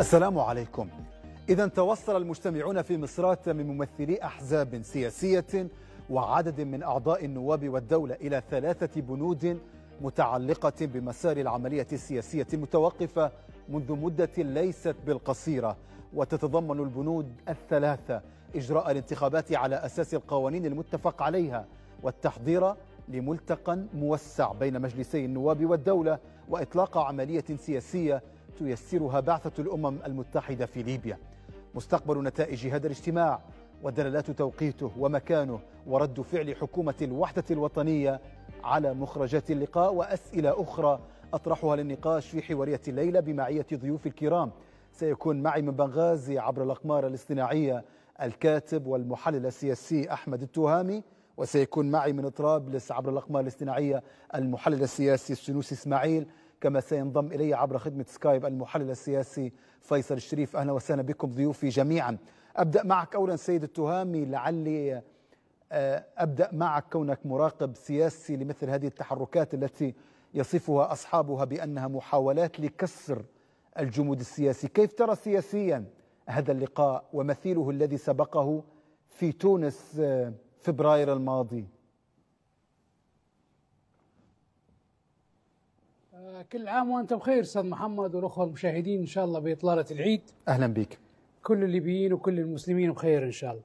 السلام. عليكم. إذا توصل المجتمعون في مصرات من ممثلي أحزاب سياسية وعدد من أعضاء النواب والدولة إلى ثلاثة بنود متعلقة بمسار العملية السياسية المتوقفة منذ مدة ليست بالقصيرة وتتضمن البنود الثلاثة إجراء الانتخابات على أساس القوانين المتفق عليها والتحضير لملتقى موسع بين مجلسي النواب والدولة وإطلاق عملية سياسية تيسرها بعثة الأمم المتحدة في ليبيا. مستقبل نتائج هذا الاجتماع ودلالات توقيته ومكانه ورد فعل حكومة الوحدة الوطنية على مخرجات اللقاء وأسئلة أخرى أطرحها للنقاش في حوارية الليلة بمعية ضيوف الكرام. سيكون معي من بنغازي عبر الأقمار الاصطناعية الكاتب والمحلل السياسي أحمد التهامي وسيكون معي من طرابلس عبر الأقمار الاصطناعية المحلل السياسي السنوسي إسماعيل كما سينضم إلي عبر خدمة سكايب المحلل السياسي فيصل الشريف. أهلا وسهلا بكم ضيوفي جميعا. أبدأ معك أولا سيد التهامي لعلي أبدأ معك كونك مراقب سياسي لمثل هذه التحركات التي يصفها أصحابها بأنها محاولات لكسر الجمود السياسي. كيف ترى سياسيا هذا اللقاء ومثيله الذي سبقه في تونس فبراير الماضي؟ كل عام وانت بخير أستاذ محمد والأخوة المشاهدين إن شاء الله بإطلالة العيد. أهلا بك كل الليبيين وكل المسلمين بخير إن شاء الله.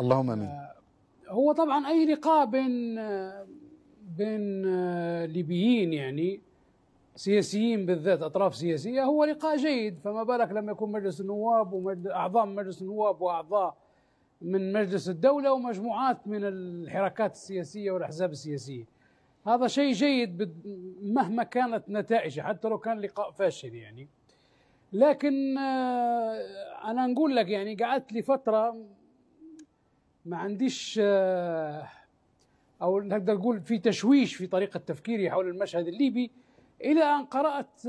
اللهم آمين. هو طبعا أي لقاء بين بين ليبيين يعني سياسيين بالذات أطراف سياسية هو لقاء جيد. فما بالك لما يكون مجلس النواب واعضاء مجلس النواب وأعضاء من مجلس الدولة ومجموعات من الحركات السياسية والأحزاب السياسية. هذا شيء جيد مهما كانت نتائجه حتى لو كان لقاء فاشل يعني. لكن أنا نقول لك يعني قعدت لي فترة ما عنديش أو نقدر نقول في تشويش في طريقة تفكيري حول المشهد الليبي إلى أن قرأت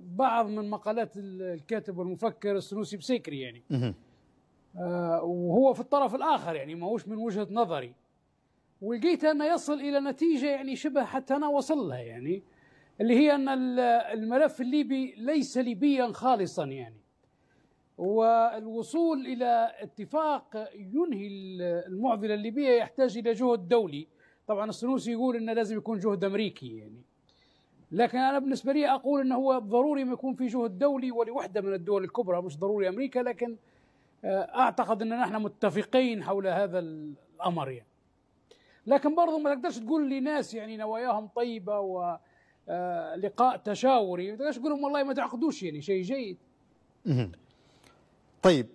بعض من مقالات الكاتب والمفكر السنوسي بسيكري يعني. وهو في الطرف الآخر يعني ما هوش من وجهة نظري. ولقيت انه يصل إلى نتيجة يعني شبه حتى أنا وصل لها يعني اللي هي أن الملف الليبي ليس ليبيا خالصا يعني. والوصول إلى اتفاق ينهي المعضلة الليبية يحتاج إلى جهد دولي. طبعا السنوسي يقول إنه لازم يكون جهد أمريكي يعني. لكن أنا بالنسبة لي أقول إنه هو ضروري ما يكون في جهد دولي ولوحدة من الدول الكبرى مش ضروري أمريكا لكن أعتقد ان نحن متفقين حول هذا الأمر يعني. لكن برضه ما تقدرش تقول لناس يعني نواياهم طيبة ولقاء تشاوري. ما تقدرش تقول لهم والله ما تعقدوش يعني شيء جيد. طيب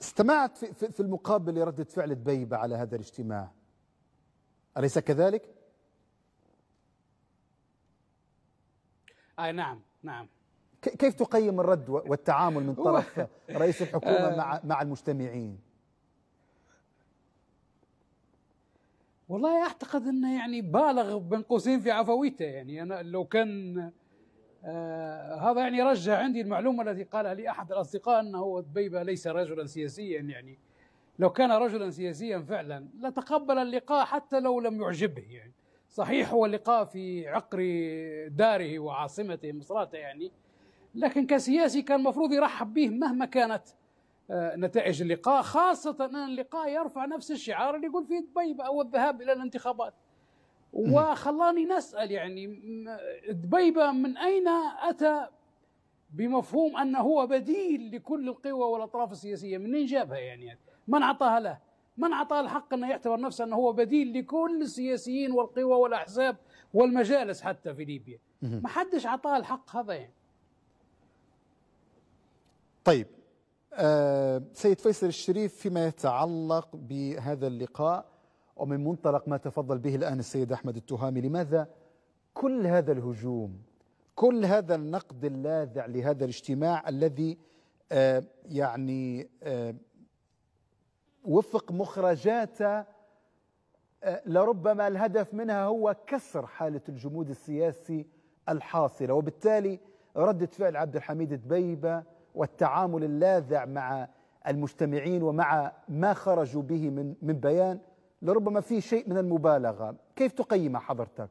استمعت في المقابل لردة فعل دبيبة على هذا الاجتماع. أليس كذلك؟ أي نعم نعم. كيف تقيم الرد والتعامل من طرف رئيس الحكومة مع مع المجتمعين؟ والله أعتقد إنه يعني بالغ بين قوسين في عفويته. يعني أنا لو كان آه هذا يعني رجع عندي المعلومة التي قالها لي أحد الأصدقاء أنه دبيبه ليس رجلا سياسيا. يعني لو كان رجلا سياسيا فعلا لتقبل اللقاء حتى لو لم يعجبه. يعني صحيح هو اللقاء في عقر داره وعاصمته مصراته يعني لكن كسياسي كان المفروض يرحب به مهما كانت نتائج اللقاء خاصة أن اللقاء يرفع نفس الشعار اللي يقول فيه دبيبة أو الذهاب إلى الانتخابات. وخلاني نسأل يعني دبيبة من أين أتى بمفهوم أنه هو بديل لكل القوى والأطراف السياسية؟ منين جابها يعني؟ من أعطاها له؟ من أعطاه الحق أنه يعتبر نفسه أنه هو بديل لكل السياسيين والقوى والأحزاب والمجالس حتى في ليبيا؟ ما حدش أعطاه الحق هذا يعني. طيب آه سيد فيصل الشريف فيما يتعلق بهذا اللقاء ومن منطلق ما تفضل به الآن السيد أحمد التهامي لماذا كل هذا الهجوم كل هذا النقد اللاذع لهذا الاجتماع الذي آه يعني آه وفق مخرجات آه لربما الهدف منها هو كسر حالة الجمود السياسي الحاصلة وبالتالي ردة فعل عبد الحميد دبيبة والتعامل اللاذع مع المجتمعين ومع ما خرجوا به من من بيان لربما في شيء من المبالغة، كيف تقيم حضرتك؟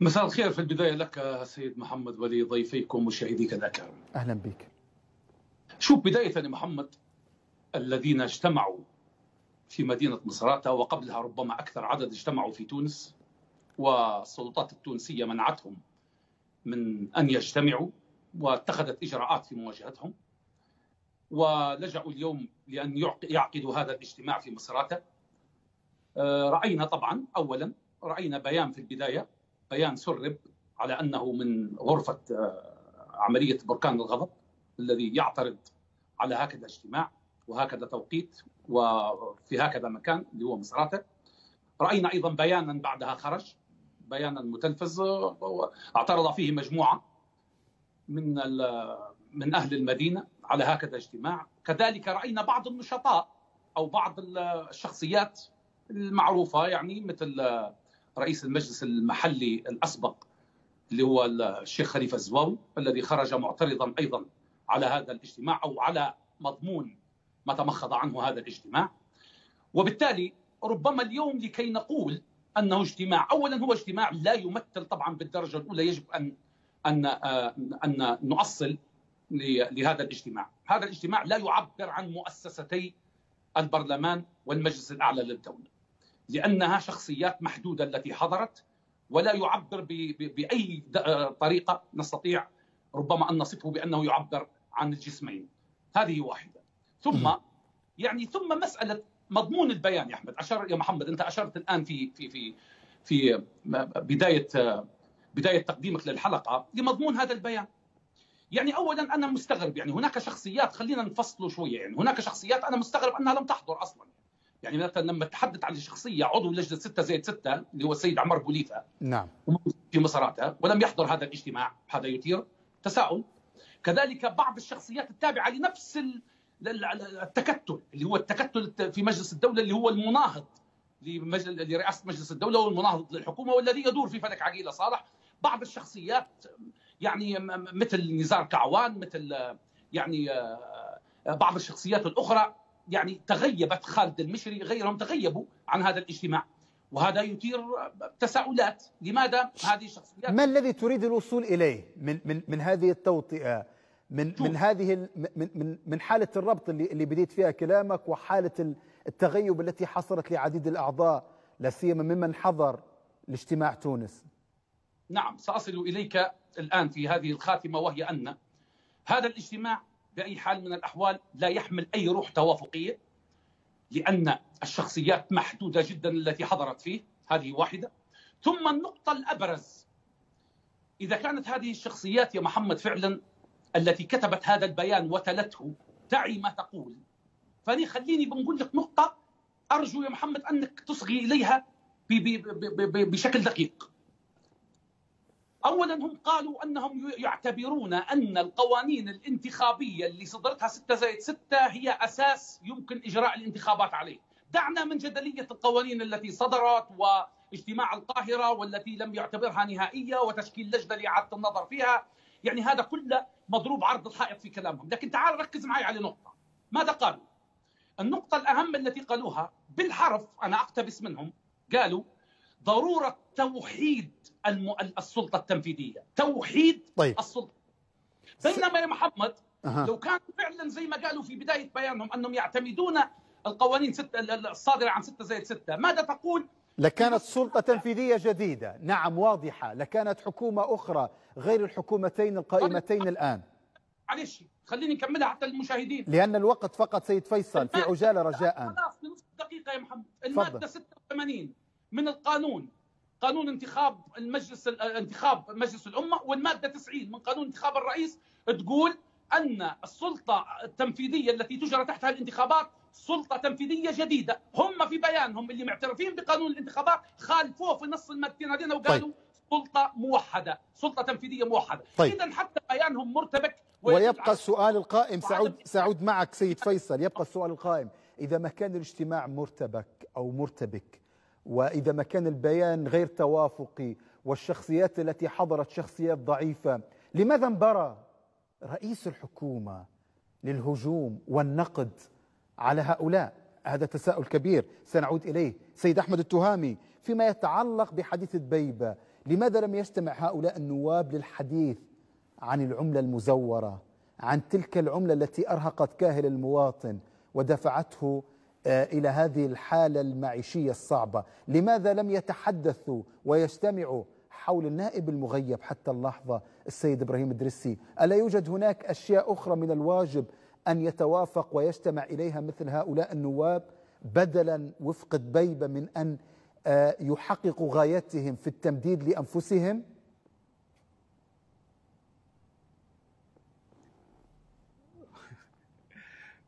مساء الخير. في البداية لك سيد محمد ولضيفيكم ومشاهديك الأكارم. أهلا بك. شوف بداية يا محمد الذين اجتمعوا في مدينة مصراتة وقبلها ربما أكثر عدد اجتمعوا في تونس والسلطات التونسية منعتهم من أن يجتمعوا واتخذت إجراءات في مواجهتهم ولجأوا اليوم لأن يعقدوا هذا الاجتماع في مصراتة. آه، رأينا طبعا أولا رأينا بيان في البداية بيان سرب على أنه من غرفة آه، عملية بركان الغضب الذي يعترض على هكذا اجتماع وهكذا توقيت وفي هكذا مكان اللي هو مصراتة. رأينا أيضا بيانا بعدها خرج بيانا متلفز اعترض فيه مجموعة من من أهل المدينة على هكذا اجتماع. كذلك رأينا بعض النشطاء أو بعض الشخصيات المعروفة يعني مثل رئيس المجلس المحلي الأسبق اللي هو الشيخ خليفة الزواوي الذي خرج معترضا أيضا على هذا الاجتماع أو على مضمون ما تمخض عنه هذا الاجتماع. وبالتالي ربما اليوم لكي نقول أنه اجتماع. اولا هو اجتماع لا يمثل طبعا بالدرجة الأولى يجب أن أن أن نؤصل لهذا الاجتماع. هذا الاجتماع لا يعبر عن مؤسستي البرلمان والمجلس الأعلى للدولة لأنها شخصيات محدودة التي حضرت ولا يعبر بأي طريقة نستطيع ربما أن نصفه بأنه يعبر عن الجسمين. هذه واحدة. ثم يعني ثم مسألة مضمون البيان يا أحمد. اشار يا محمد أنت أشرت الآن في في في في بداية بداية تقديمك للحلقة لمضمون هذا البيان. يعني اولا أنا مستغرب يعني هناك شخصيات خلينا نفصله شوية يعني هناك شخصيات أنا مستغرب أنها لم تحضر أصلا. يعني مثلا لما تحدث عن شخصية عضو لجنة 6 زائد 6 اللي هو السيد عمر بوليفة. نعم. في مصراتها ولم يحضر هذا الاجتماع هذا يثير تساؤل. كذلك بعض الشخصيات التابعة لنفس التكتل اللي هو التكتل في مجلس الدولة اللي هو المناهض لرئاسة مجلس الدولة والمناهض للحكومة والذي يدور في فلك عقيلة صالح. بعض الشخصيات يعني مثل نزار كعوان مثل يعني آه، بعض الشخصيات الأخرى يعني تغيبت خالد المشري غيرهم تغيبوا عن هذا الاجتماع. وهذا يثير تساؤلات. لماذا هذه الشخصيات؟ ما الذي تريد الوصول إليه من من من هذه التوطئة؟ من من هذه من من من حالة الربط اللي اللي بديت فيها كلامك وحالة التغيب التي حصلت لعديد الأعضاء لا سيما ممن حضر لاجتماع تونس. نعم سأصل إليك الآن في هذه الخاتمة وهي أن هذا الاجتماع بأي حال من الأحوال لا يحمل أي روح توافقية لأن الشخصيات محدودة جدا التي حضرت فيه هذه واحدة. ثم النقطة الأبرز. إذا كانت هذه الشخصيات يا محمد فعلا التي كتبت هذا البيان وتلته تعي ما تقول. فاني خليني بنقول لك نقطة أرجو يا محمد أنك تصغي إليها بشكل دقيق. اولا هم قالوا أنهم يعتبرون أن القوانين الانتخابية اللي صدرتها 6 زائد 6 هي أساس يمكن إجراء الانتخابات عليه. دعنا من جدلية القوانين التي صدرت واجتماع القاهرة والتي لم يعتبرها نهائية وتشكيل لجنة لإعادة النظر فيها. يعني هذا كله مضروب عرض الحائط في كلامهم. لكن تعال ركز معي على نقطة. ماذا قالوا؟ النقطة الأهم التي قالوها بالحرف أنا أقتبس منهم قالوا ضرورة توحيد الم... السلطة التنفيذية. توحيد طيب. السلطة. بينما يا محمد أه. لو كانوا فعلا زي ما قالوا في بداية بيانهم أنهم يعتمدون القوانين ست... الصادرة عن 6 زائد 6 ماذا تقول؟ لكانت سلطة تنفيذية جديدة. نعم واضحة. لكانت حكومة أخرى غير الحكومتين القائمتين الآن. معلش خليني نكملها حتى للمشاهدين لأن الوقت فقط سيد فيصل في عجالة رجاء. خلاص نصف دقيقة يا محمد. المادة 86 من القانون. قانون انتخاب المجلس انتخاب مجلس الأمة والمادة 90 من قانون انتخاب الرئيس. تقول أن السلطة التنفيذية التي تجرى تحتها الانتخابات سلطة تنفيذية جديدة. هم في بيانهم اللي معترفين بقانون الانتخابات خالفوه في نص المادتين هذين وقالوا طيب. سلطة موحدة سلطة تنفيذية موحدة. طيب. اذا حتى بيانهم مرتبك ويبقى السؤال القائم. سعود سعود معك سيد فيصل. يبقى السؤال القائم. إذا ما كان الاجتماع مرتبك أو مرتبك وإذا ما كان البيان غير توافقي والشخصيات التي حضرت شخصيات ضعيفة لماذا انبرى رئيس الحكومة للهجوم والنقد على هؤلاء. هذا تساؤل كبير سنعود إليه. سيد أحمد التهامي فيما يتعلق بحديث دبيبة لماذا لم يجتمع هؤلاء النواب للحديث عن العملة المزورة عن تلك العملة التي أرهقت كاهل المواطن ودفعته آه، إلى هذه الحالة المعيشية الصعبة؟ لماذا لم يتحدثوا ويجتمعوا حول النائب المغيب حتى اللحظة السيد إبراهيم الدرسي؟ ألا يوجد هناك أشياء أخرى من الواجب أن يتوافق ويجتمع إليها مثل هؤلاء النواب بدلا وفق دبيبة من أن آه، يحققوا غايتهم في التمديد لأنفسهم؟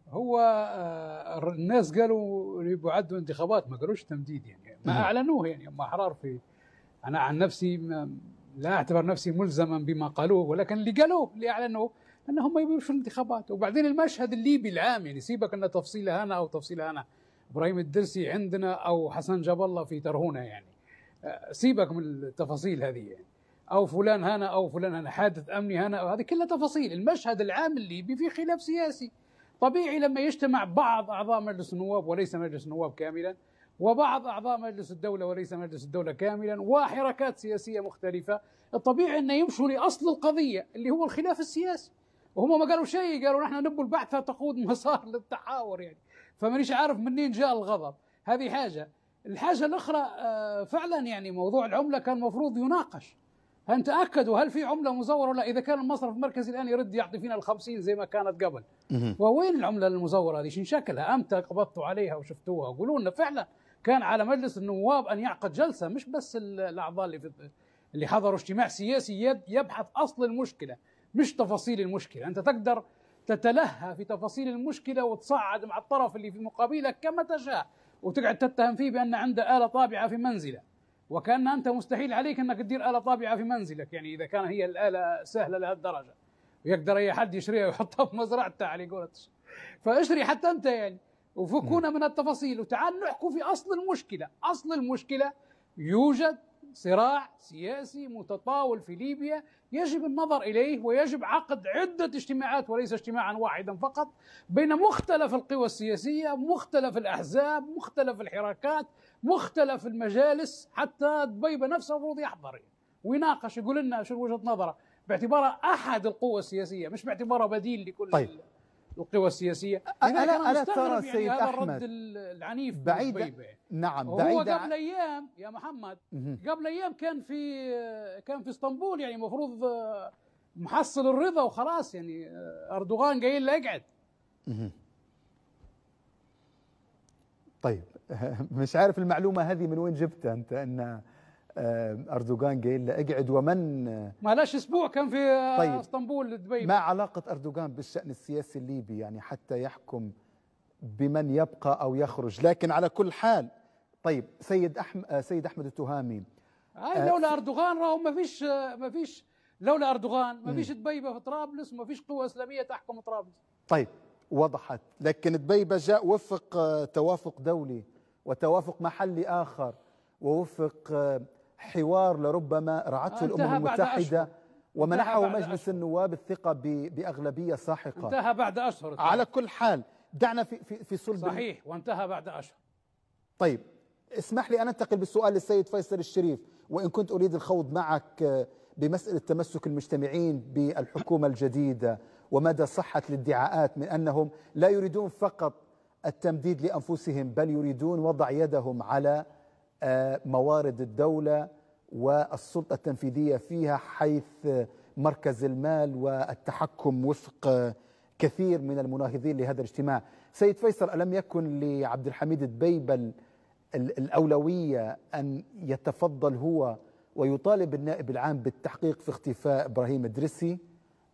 هو آه، الناس قالوا يعدوا انتخابات ما قالوش تمديد يعني ما أعلنوه يعني هم احرار في أنا عن نفسي لا أعتبر نفسي ملزما بما قالوه ولكن اللي قالوه اللي أعلنوه أنهم يبغوا في الانتخابات. وبعدين المشهد الليبي العام يعني سيبك انه تفصيله أنا أو تفصيله أنا إبراهيم الدرسي عندنا أو حسن جاب الله في ترهونه يعني. آه، سيبك من التفاصيل هذه يعني. أو فلان هنا أو فلان هنا حادث أمني هنا هذه كلها تفاصيل. المشهد العام الليبي في خلاف سياسي. طبيعي لما يجتمع بعض أعضاء مجلس النواب وليس مجلس النواب كاملا وبعض أعضاء مجلس الدولة وليس مجلس الدولة كاملا وحركات سياسية مختلفة. الطبيعي انه يمشوا لأصل القضية اللي هو الخلاف السياسي. وهم ما قالوا شيء قالوا نحن نبوا البعثة تقود مسار للتحاور يعني. فمانيش عارف منين جاء الغضب. هذه حاجة. الحاجة الأخرى آه، فعلا يعني موضوع العملة كان المفروض يناقش. هل تأكدوا هل في عملة مزورة ولا؟ إذا كان المصرف المركزي الآن يرد يعطي فينا ال زي ما كانت قبل. ووين العملة المزورة هذه؟ شن شكلها؟ إمتى قبضتوا عليها وشفتوها؟ قولوا لنا فعلا كان على مجلس النواب أن يعقد جلسة مش بس الأعضاء اللي في اللي حضروا اجتماع سياسي يبحث أصل المشكلة. مش تفاصيل المشكلة. أنت تقدر تتلهى في تفاصيل المشكلة وتصعد مع الطرف اللي في مقابلك كما تشاء وتقعد تتهم فيه بأن عنده آلة طابعة في منزلة. وكأن أنت مستحيل عليك أنك تدير آلة طابعة في منزلك يعني إذا كان هي الآلة سهلة لهالدرجه ويقدر أي حد يشتريها ويحطها في مزرعته على قولة فاشتري حتى أنت يعني. وفكونا من التفاصيل. وتعال نحكوا في أصل المشكلة. أصل المشكلة يوجد صراع سياسي متطاول في ليبيا يجب النظر إليه ويجب عقد عدة اجتماعات وليس اجتماعا واحدا فقط بين مختلف القوى السياسية، مختلف الأحزاب، مختلف الحركات، مختلف المجالس حتى دبيبه نفسه المفروض يحضر ويناقش يقول لنا شو وجهة نظره باعتباره أحد القوى السياسية مش باعتباره بديل لكل طيب. القوى السياسيه أنا أنا ترى يعني سيد هذا أحمد الرد العنيف بعيد نعم هو بعيد قبل أيام يا محمد قبل أيام كان في كان في اسطنبول يعني المفروض محصل الرضا وخلاص يعني أردوغان قايل له اقعد. طيب مش عارف المعلومة هذه من وين جبتها أنت أن آه، أردوغان قايل له اقعد ومن؟ ما لاش أسبوع كان في طيب. إسطنبول دبي. ما علاقة أردوغان بالشأن السياسي الليبي؟ يعني حتى يحكم بمن يبقى أو يخرج. لكن على كل حال طيب سيد احمد آه، سيد أحمد التهامي آه لولا أردوغان راهو ما فيش ما فيش لولا أردوغان ما فيش دبيبه في طرابلس وما فيش قوة إسلامية تحكم طرابلس. طيب وضحت. لكن دبيبه جاء وفق آه، توافق دولي وتوافق محلي آخر ووفق حوار لربما رعته الأمم المتحدة ومنحه مجلس أشهر. النواب الثقة بأغلبية ساحقة. انتهى بعد أشهر. على كل حال دعنا في في في صلب صحيح وانتهى بعد أشهر. طيب اسمح لي أن أنتقل بالسؤال للسيد فيصل الشريف وإن كنت أريد الخوض معك بمسألة تمسك المجتمعين بالحكومة الجديدة ومدى صحة الادعاءات من أنهم لا يريدون فقط التمديد لأنفسهم بل يريدون وضع يدهم على موارد الدولة والسلطة التنفيذية فيها حيث مركز المال والتحكم وفق كثير من المناهضين لهذا الاجتماع. سيد فيصل ألم يكن لعبد الحميد الدبيبل الأولوية أن يتفضل هو ويطالب النائب العام بالتحقيق في اختفاء إبراهيم الدرسي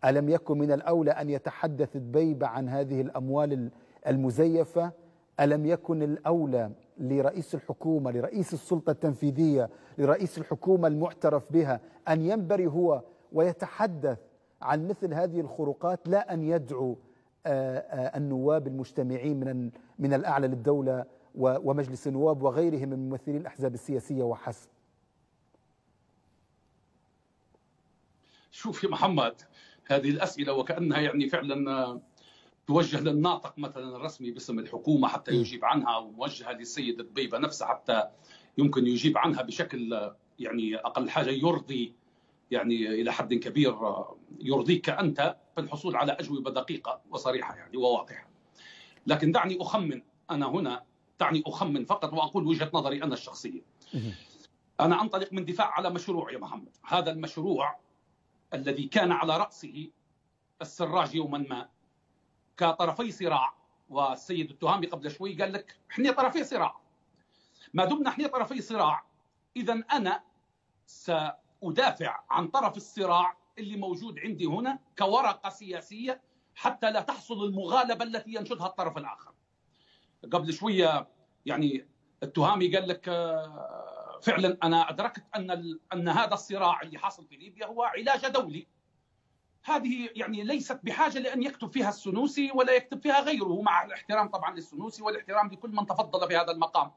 ألم يكن من الأولى أن يتحدث دبيبة عن هذه الأموال المزيفة؟ ألم يكن الأولى لرئيس الحكومة لرئيس السلطة التنفيذية لرئيس الحكومة المعترف بها أن ينبري هو ويتحدث عن مثل هذه الخروقات لا أن يدعو آه، آه، النواب المجتمعين من من الأعلى للدولة ومجلس النواب وغيرهم من ممثلي الأحزاب السياسية وحسب. شوف يا محمد هذه الأسئلة وكأنها يعني فعلا توجه للناطق مثلا الرسمي باسم الحكومة حتى يجيب عنها وموجهه للسيد الدبيبه نفسه حتى يمكن يجيب عنها بشكل يعني أقل حاجة يرضي يعني إلى حد كبير يرضيك أنت في الحصول على أجوبة دقيقة وصريحة يعني وواضحة. لكن دعني أخمن أنا هنا دعني أخمن فقط وأقول وجهة نظري أنا الشخصية. أنا أنطلق من دفاع على مشروع يا محمد، هذا المشروع الذي كان على رأسه السراج يوما ما كطرفي صراع والسيد التهامي قبل شوي قال لك إحنا طرفي صراع ما دمنا إحنا طرفي صراع إذا أنا سأدافع عن طرف الصراع اللي موجود عندي هنا كورقة سياسية حتى لا تحصل المغالبة التي ينشدها الطرف الآخر. قبل شوية يعني التهامي قال لك آه، فعلا أنا أدركت أن أن هذا الصراع اللي حاصل في ليبيا هو علاج دولي. هذه يعني ليست بحاجة لأن يكتب فيها السنوسي ولا يكتب فيها غيره مع الاحترام طبعا للسنوسي والاحترام لكل من تفضل بهذا المقام.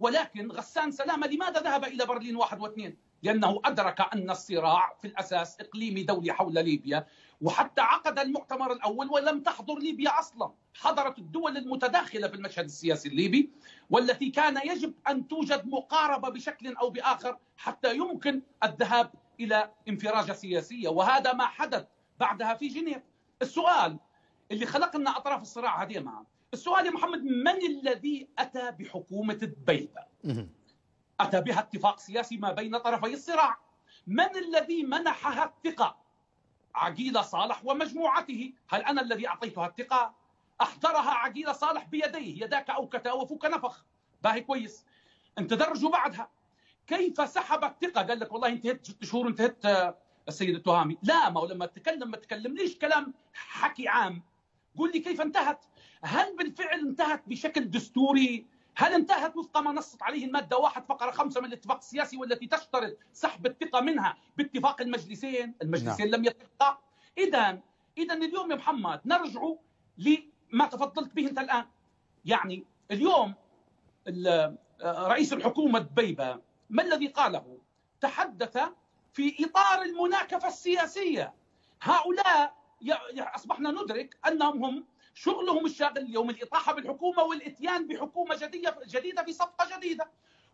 ولكن غسان سلامة لماذا ذهب إلى برلين واحد واثنين؟ لأنه أدرك أن الصراع في الأساس إقليمي دولي حول ليبيا وحتى عقد المؤتمر الأول ولم تحضر ليبيا أصلا، حضرت الدول المتداخلة في المشهد السياسي الليبي والتي كان يجب أن توجد مقاربة بشكل أو بآخر حتى يمكن الذهاب إلى انفراجه سياسية وهذا ما حدث بعدها في جنيف. السؤال اللي خلق لنا أطراف الصراع هذه معا السؤال يا محمد من الذي أتى بحكومة الدبيبه؟ أتى بها اتفاق سياسي ما بين طرفي الصراع. من الذي منحها الثقة؟ عقيلة صالح ومجموعته. هل أنا الذي أعطيتها الثقة؟ أحضرها عقيلة صالح بيديه. يداك أو كتا وفك نفخ. باهي كويس. انت درجوا بعدها. كيف سحب الثقة؟ قال لك والله انتهت ست شهور انتهت آه، السيد التهامي لا ما هو لما تكلم ما تكلمنيش كلام حكي عام. قول لي كيف انتهت؟ هل بالفعل انتهت بشكل دستوري؟ هل انتهت وفق ما نصت عليه المادة واحد فقرة خمسة من الاتفاق السياسي والتي تشترط سحب الثقة منها باتفاق المجلسين؟ المجلسين نعم. لم يتفقا. إذا إذا اليوم يا محمد نرجع لما تفضلت به أنت الآن. يعني اليوم رئيس الحكومة دبيبة ما الذي قاله؟ تحدث في إطار المناكفة السياسية. هؤلاء أصبحنا ندرك أنهم هم شغلهم الشاغل اليوم الإطاحة بالحكومة والإتيان بحكومة جديدة جديدة في صفقة جديدة.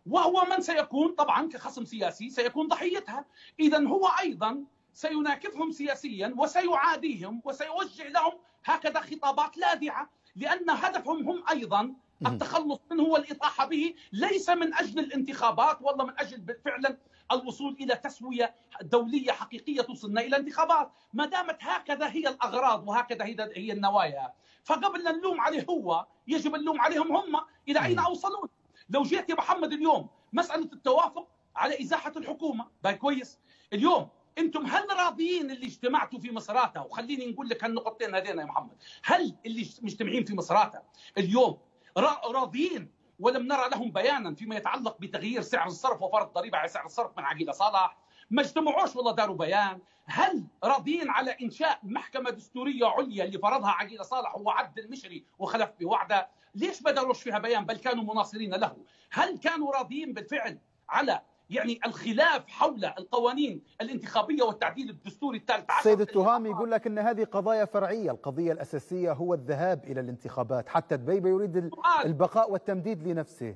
وهو من سيكون؟ طبعا كخصم سياسي سيكون ضحيتها. إذا هو أيضا سيناكفهم سياسيا وسيعاديهم وسيوجه لهم هكذا خطابات لاذعة لأن هدفهم هم أيضا التخلص منه والإطاحة به ليس من أجل الانتخابات والله من أجل فعلا الوصول إلى تسوية دولية حقيقية توصلنا إلى انتخابات، ما دامت هكذا هي الأغراض وهكذا هي النوايا، فقبل أن نلوم عليه هو يجب اللوم عليهم هم. إلى أين أوصلون؟ لو جيت يا محمد اليوم مسألة التوافق على إزاحة الحكومة، باي كويس؟ اليوم أنتم هل راضيين اللي اجتمعتوا في مصراتة وخليني نقول لك هالنقطتين هذين يا محمد. هل اللي مجتمعين في مصراتة اليوم راضيين ولم نرى لهم بيانا فيما يتعلق بتغيير سعر الصرف وفرض ضريبه على سعر الصرف من عقيله صالح. ما اجتمعوش والله داروا بيان. هل راضيين على إنشاء محكمة دستورية عليا اللي فرضها عقيله صالح وعد المشري وخلف بوعدة؟ ليش ما داروش فيها بيان؟ بل كانوا مناصرين له. هل كانوا راضيين بالفعل على يعني الخلاف حول القوانين الانتخابية والتعديل الدستوري الثالث عشر سيد التهامي يقول لك إن هذه قضايا فرعية، القضية الأساسية هو الذهاب إلى الانتخابات، حتى دبيبه يريد البقاء والتمديد لنفسه.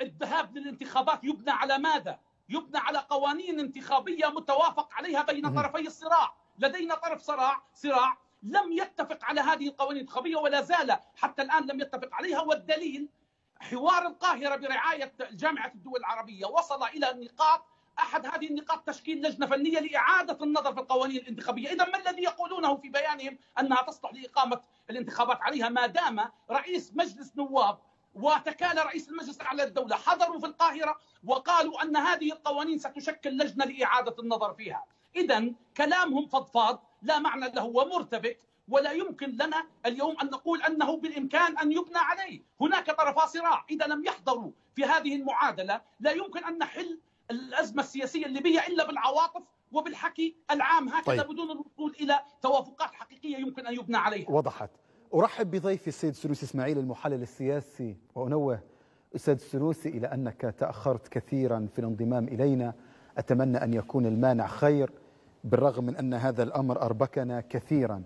الذهاب للانتخابات يبنى على ماذا؟ يبنى على قوانين انتخابية متوافق عليها بين طرفي الصراع، لدينا طرف صراع صراع لم يتفق على هذه القوانين الانتخابية ولا زال حتى الآن لم يتفق عليها والدليل حوار القاهرة برعاية جامعة الدول العربية. وصل إلى نقاط أحد هذه النقاط تشكيل لجنة فنية لإعادة النظر في القوانين الانتخابية. إذا ما الذي يقولونه في بيانهم أنها تصلح لإقامة الانتخابات عليها؟ ما دام رئيس مجلس نواب وتكالى رئيس المجلس الأعلى للدولة حضروا في القاهرة وقالوا أن هذه القوانين ستشكل لجنة لإعادة النظر فيها. إذا كلامهم فضفاض لا معنى له ومرتبك. ولا يمكن لنا اليوم أن نقول أنه بالإمكان أن يبنى عليه. هناك طرفا صراع. إذا لم يحضروا في هذه المعادلة لا يمكن أن نحل الأزمة السياسية الليبية إلا بالعواطف وبالحكي العام. هكذا طيب. بدون الوصول إلى توافقات حقيقية يمكن أن يبنى عليها. وضحت. أرحب بضيفي السيد سلوسي إسماعيل المحلل السياسي. وأنوه أستاذ سلوسي إلى أنك تأخرت كثيرا في الانضمام إلينا. أتمنى أن يكون المانع خير. بالرغم من أن هذا الأمر أربكنا كثيرا.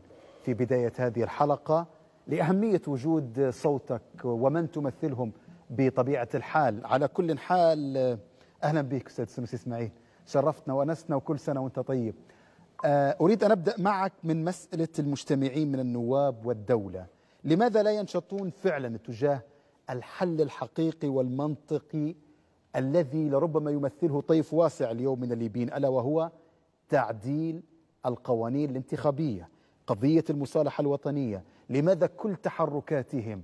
في بداية هذه الحلقة لأهمية وجود صوتك ومن تمثلهم بطبيعة الحال. على كل حال أهلا بك أستاذ سنوسي إسماعيل. شرفتنا ونسنا وكل سنة وأنت طيب. آه، أريد أن أبدأ معك من مسألة المجتمعين من النواب والدولة. لماذا لا ينشطون فعلا تجاه الحل الحقيقي والمنطقي الذي لربما يمثله طيف واسع اليوم من الليبيين ألا وهو تعديل القوانين الانتخابية؟ قضية المصالحة الوطنية لماذا كل تحركاتهم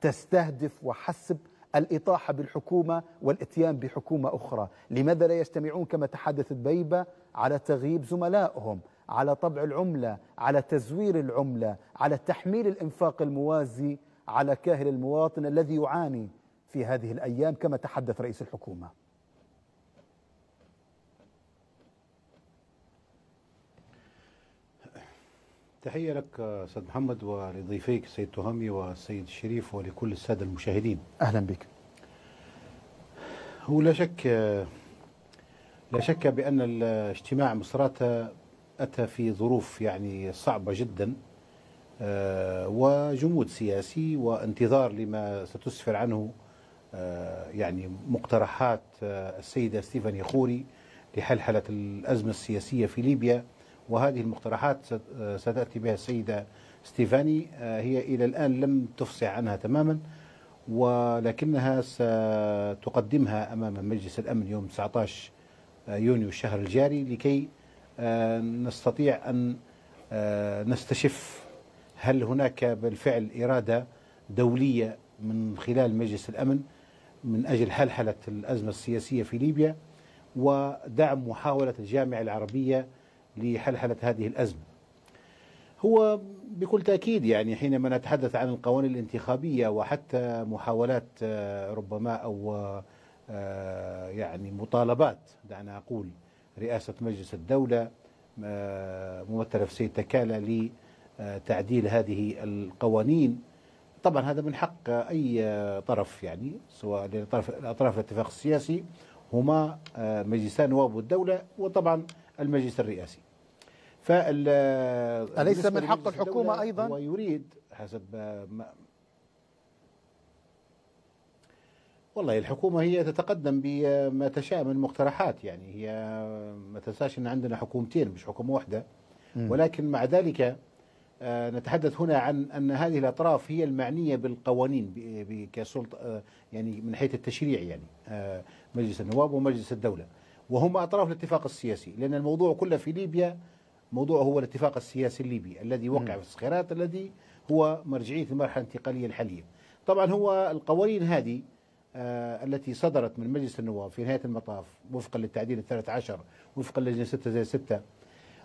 تستهدف وحسب الإطاحة بالحكومة والإتيان بحكومة أخرى؟ لماذا لا يجتمعون كما تحدثت بيبة على تغييب زملائهم على طبع العملة على تزوير العملة على تحميل الإنفاق الموازي على كاهل المواطن الذي يعاني في هذه الأيام كما تحدث رئيس الحكومة؟ تحية لك أستاذ محمد ولضيفيك السيد تهامي والسيد الشريف ولكل السادة المشاهدين. أهلا بك. هو لا شك لا شك بأن الاجتماع مصراتة أتى في ظروف يعني صعبة جدا آه، وجمود سياسي وانتظار لما ستسفر عنه آه، يعني مقترحات آه، السيدة ستيفاني خوري لحلحلة الأزمة السياسية في ليبيا. وهذه المقترحات ستأتي بها السيدة ستيفاني. هي إلى الآن لم تفصح عنها تماما ولكنها ستقدمها أمام مجلس الأمن يوم 19 يونيو الشهر الجاري لكي نستطيع أن نستشف هل هناك بالفعل إرادة دولية من خلال مجلس الأمن من أجل حلحلة الأزمة السياسية في ليبيا ودعم محاولة الجامعة العربية لحلحلة هذه الأزمة. هو بكل تأكيد يعني حينما نتحدث عن القوانين الانتخابية وحتى محاولات آه، ربما أو آه، يعني مطالبات دعنا أقول رئاسة مجلس الدولة آه، ممثلة في سيد تكالة لتعديل هذه القوانين. طبعا هذا من حق أي طرف يعني سواء الأطراف الاتفاق السياسي هما مجلسان نواب الدولة وطبعا المجلس الرئاسي. فال أليس من حق الحكومة أيضا؟ هو يريد حسب ما والله الحكومة هي تتقدم بما تشاء من مقترحات يعني هي ما تنساش أن عندنا حكومتين مش حكومة واحدة. ولكن مع ذلك آه، نتحدث هنا عن أن هذه الأطراف هي المعنية بالقوانين كسلطة آه، يعني من حيث التشريع يعني آه، مجلس النواب ومجلس الدولة. وهم أطراف الاتفاق السياسي لأن الموضوع كله في ليبيا موضوع هو الاتفاق السياسي الليبي الذي وقع في الصخيرات الذي هو مرجعية المرحلة الانتقالية الحالية. طبعا هو القوانين هذه آه التي صدرت من مجلس النواب في نهاية المطاف وفقا للتعديل الثالث عشر وفقا للجنة 6 زي 6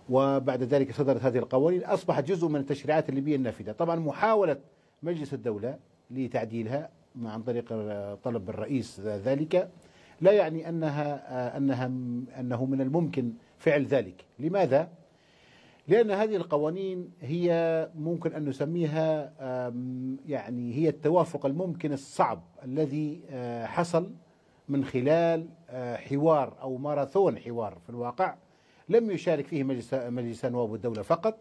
وبعد ذلك صدرت هذه القوانين أصبحت جزء من التشريعات الليبية النافذة. طبعا محاولة مجلس الدولة لتعديلها عن طريق طلب الرئيس ذلك لا يعني أنها آه، أنها أنه من الممكن فعل ذلك. لماذا؟ لأن هذه القوانين هي ممكن أن نسميها يعني هي التوافق الممكن الصعب الذي آه، حصل من خلال آه، حوار أو ماراثون حوار في الواقع لم يشارك فيه مجلس مجلس نواب الدولة فقط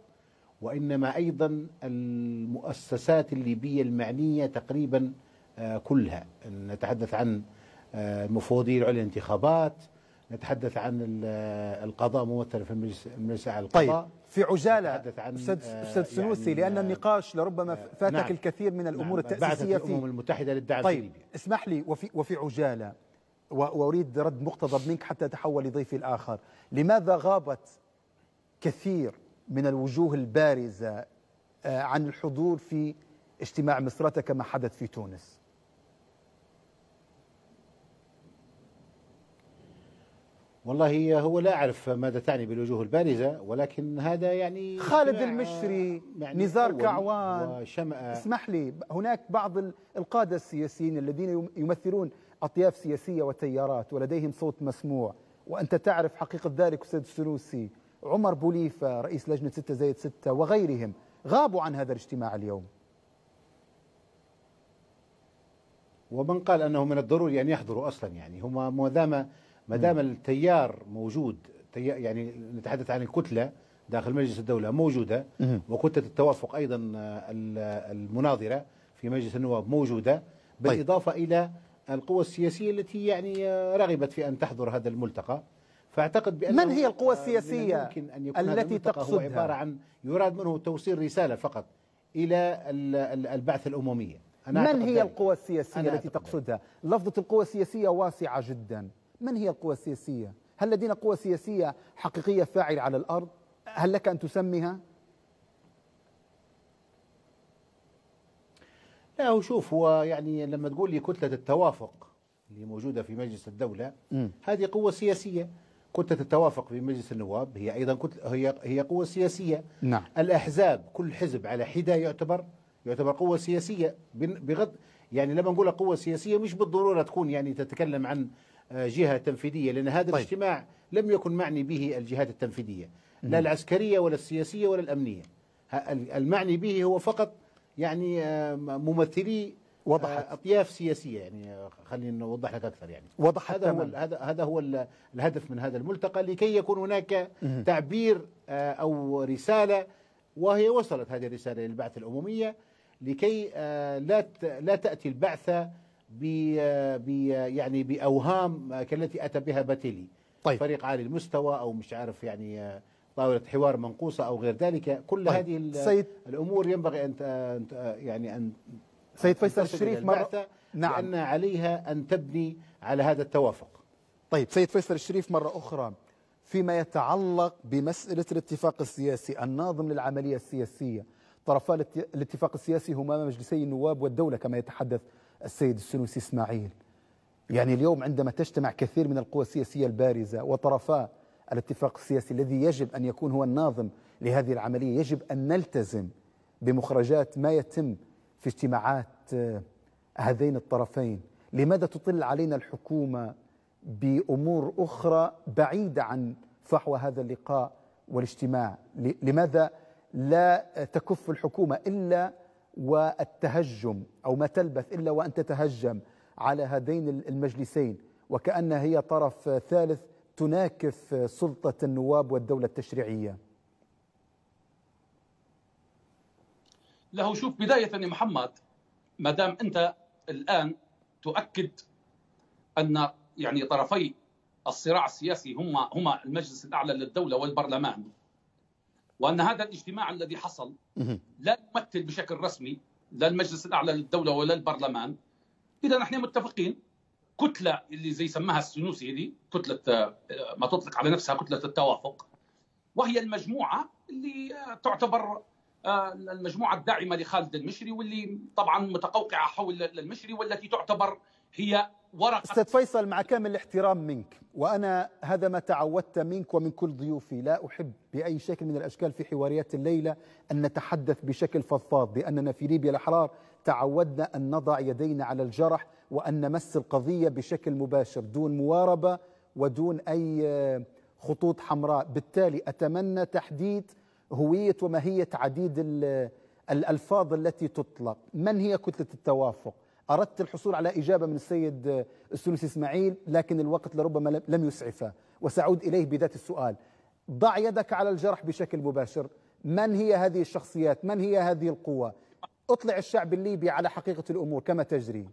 وإنما أيضا المؤسسات الليبية المعنية تقريبا آه، كلها. نتحدث عن المفوضية العليا للانتخابات نتحدث عن القضاء ممثل في المجلس المجلس على القضاء. طيب. في عجالة أستاذ آه، أستاذ سنوسي يعني لأن النقاش لربما آه، فاتك نعم. الكثير من الأمور نعم التأسيسية في الأمم المتحدة للدعم طيب اسمح لي وفي وفي عجالة وأريد رد مقتضب منك حتى أتحول لضيفي الآخر. لماذا غابت كثير من الوجوه البارزة آه، عن الحضور في اجتماع مصراتة كما حدث في تونس؟ والله هو لا أعرف ماذا تعني بالوجوه البارزة ولكن هذا يعني خالد المشري يعني نزار كعوان. اسمح لي هناك بعض القادة السياسيين الذين يمثلون أطياف سياسية وتيارات ولديهم صوت مسموع وأنت تعرف حقيقة ذلك أستاذ السنوسي عمر بوليفة رئيس لجنة 6 زايد 6 وغيرهم غابوا عن هذا الاجتماع اليوم. ومن قال أنه من الضروري أن يحضروا أصلا يعني هم ما دام ما دام التيار موجود يعني نتحدث عن الكتلة داخل مجلس الدولة موجودة وكتلة التوافق أيضا المناظرة في مجلس النواب موجودة طيب. بالإضافة طيب. إلى القوى السياسية التي يعني رغبت في أن تحضر هذا الملتقى فأعتقد بأن من هي القوى السياسية ممكن أن يكون التي الملتقى هو تقصدها؟ عبارة عن يراد منه توصيل رسالة فقط إلى ال- ال- البعث الأممية أنا من هي. القوى السياسية أنا التي تقصدها لفظة القوى السياسية واسعة جدا من هي القوى السياسية هل لدينا قوى سياسية حقيقية فاعلة على الأرض؟ هل لك أن تسميها؟ لا شوف هو يعني لما تقول لي كتلة التوافق اللي موجودة في مجلس الدولة مم. هذه قوة سياسية. كتلة التوافق في مجلس النواب هي أيضا كتلة هي هي قوة سياسية. نعم. الأحزاب كل حزب على حدة يعتبر يعتبر قوة سياسية بغض يعني لما نقول قوة سياسية مش بالضرورة تكون يعني تتكلم عن جهة تنفيذية لأن هذا طيب. الاجتماع لم يكن معني به الجهات التنفيذية لا العسكرية ولا السياسية ولا الأمنية. المعني به هو فقط يعني آه، ممثلي وضحت. آه، أطياف سياسية يعني آه، خلينا نوضح لك أكثر يعني. وضحت هذا هو هذا هذا هو ال- الهدف من هذا الملتقى لكي يكون هناك تعبير آه، أو رسالة وهي وصلت هذه الرسالة للبعث الأممية لكي آه، لا لا تأتي البعثة ب ب يعني بأوهام كالتي أتى بها باتيلي طيب. فريق عالي المستوى أو مش عارف يعني آه، طاولة حوار منقوصة أو غير ذلك كل طيب. هذه سيد- الأمور ينبغي أن يعني أن سيد فيصل الشريف مرة نعم. لأن عليها أن تبني على هذا التوافق طيب سيد فيصل الشريف مرة أخرى فيما يتعلق بمسألة الاتفاق السياسي الناظم للعملية السياسية طرفا الات- الاتفاق السياسي هما مجلسي النواب والدولة كما يتحدث السيد السنوسي إسماعيل. يعني اليوم عندما تجتمع كثير من القوى السياسية البارزة وطرفا الاتفاق السياسي الذي يجب أن يكون هو الناظم لهذه العملية يجب أن نلتزم بمخرجات ما يتم في اجتماعات آه، هذين الطرفين. لماذا تطل علينا الحكومة بأمور أخرى بعيدة عن فحوى هذا اللقاء والاجتماع؟ لماذا لا تكف الحكومة إلا والتهجم أو ما تلبث إلا وأن تتهجم على هذين المجلسين. وكأنها هي طرف ثالث تناكف سلطة النواب والدولة التشريعية. له شوف بداية يا محمد ما دام أنت الآن تؤكد أن يعني طرفي الصراع السياسي هما هما المجلس الأعلى للدولة والبرلمان. وأن هذا الاجتماع الذي حصل لا يمثل بشكل رسمي لا المجلس الأعلى للدولة ولا البرلمان. إذا نحن متفقين. كتلة اللي زي سماها السنوسي دي كتلة آه، ما تطلق على نفسها كتلة التوافق. وهي المجموعة اللي آه، تعتبر آه، المجموعة الداعمة لخالد المشري واللي طبعا متقوقعة حول المشري والتي تعتبر هي ورقة. أستاذ فيصل مع كامل الاحترام منك وأنا هذا ما تعودت منك ومن كل ضيوفي لا أحب بأي شكل من الأشكال في حواريات الليلة أن نتحدث بشكل فضفاض لأننا في ليبيا الأحرار تعودنا أن نضع يدينا على الجرح وأن نمس القضية بشكل مباشر دون مواربة ودون أي خطوط حمراء. بالتالي أتمنى تحديد هوية وماهية عديد ال- الألفاظ التي تطلق. من هي كتلة التوافق؟ أردت الحصول على إجابة من السيد السنوسي إسماعيل لكن الوقت لربما لم- يسعفه. وسأعود إليه بذات السؤال. ضع يدك على الجرح بشكل مباشر. من هي هذه الشخصيات؟ من هي هذه القوى أطلع الشعب الليبي على حقيقة الأمور كما تجري.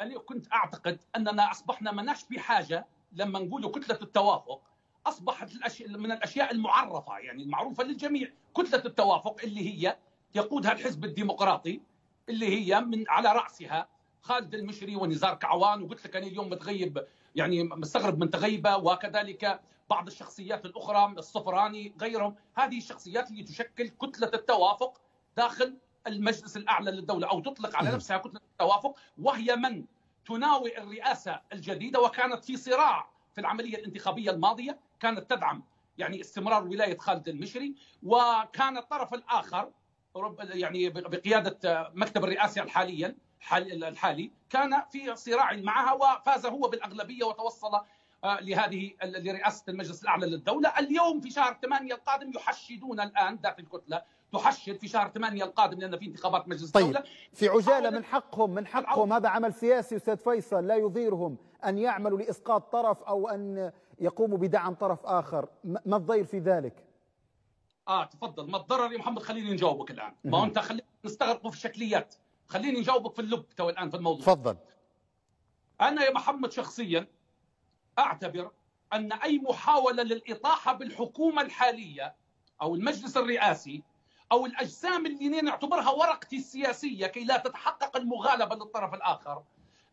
أنا كنت أعتقد أننا أصبحنا مناش بحاجة لما نقول كتلة التوافق؟ أصبحت من الأشياء المعرفة يعني المعروفة للجميع. كتلة التوافق اللي هي يقودها الحزب الديمقراطي اللي هي من على رأسها خالد المشري ونزار كعوان وقلت لك أنا اليوم متغيب يعني مستغرب من تغيبه وكذلك بعض الشخصيات الأخرى الصفراني غيرهم. هذه الشخصيات اللي تشكل كتلة التوافق داخل المجلس الأعلى للدولة أو تطلق على نفسها كتلة التوافق وهي من؟ تناوئ الرئاسة الجديدة وكانت في صراع في العملية الانتخابية الماضية كانت تدعم يعني استمرار ولاية خالد المشري وكان الطرف الآخر رب- يعني بقيادة مكتب الرئاسة حاليا حال- الحالي كان في صراع معها وفاز هو بالأغلبية وتوصل آه، لهذه لرئاسة المجلس الأعلى للدولة. اليوم في شهر 8 القادم يحشدون الآن ذات الكتلة تحشد في شهر 8 القادم لأن في انتخابات مجلس طيب الدولة. في عجالة حاول- من حقهم من حقهم هذا عمل سياسي أستاذ فيصل لا يضيرهم أن يعملوا لإسقاط طرف أو أن يقوموا بدعم طرف آخر. ما الضير في ذلك؟ آه تفضل. ما تضرر يا محمد؟ خليني نجاوبك الآن. ما أنت خلينا نستغرقوا في الشكليات. خليني نجاوبك في اللب تو الآن في الموضوع. تفضل. أنا يا محمد شخصيا أعتبر أن أي محاولة للإطاحة بالحكومة الحالية أو المجلس الرئاسي أو الأجسام اللي نعتبرها ورقتي السياسية كي لا تتحقق المغالبة للطرف الآخر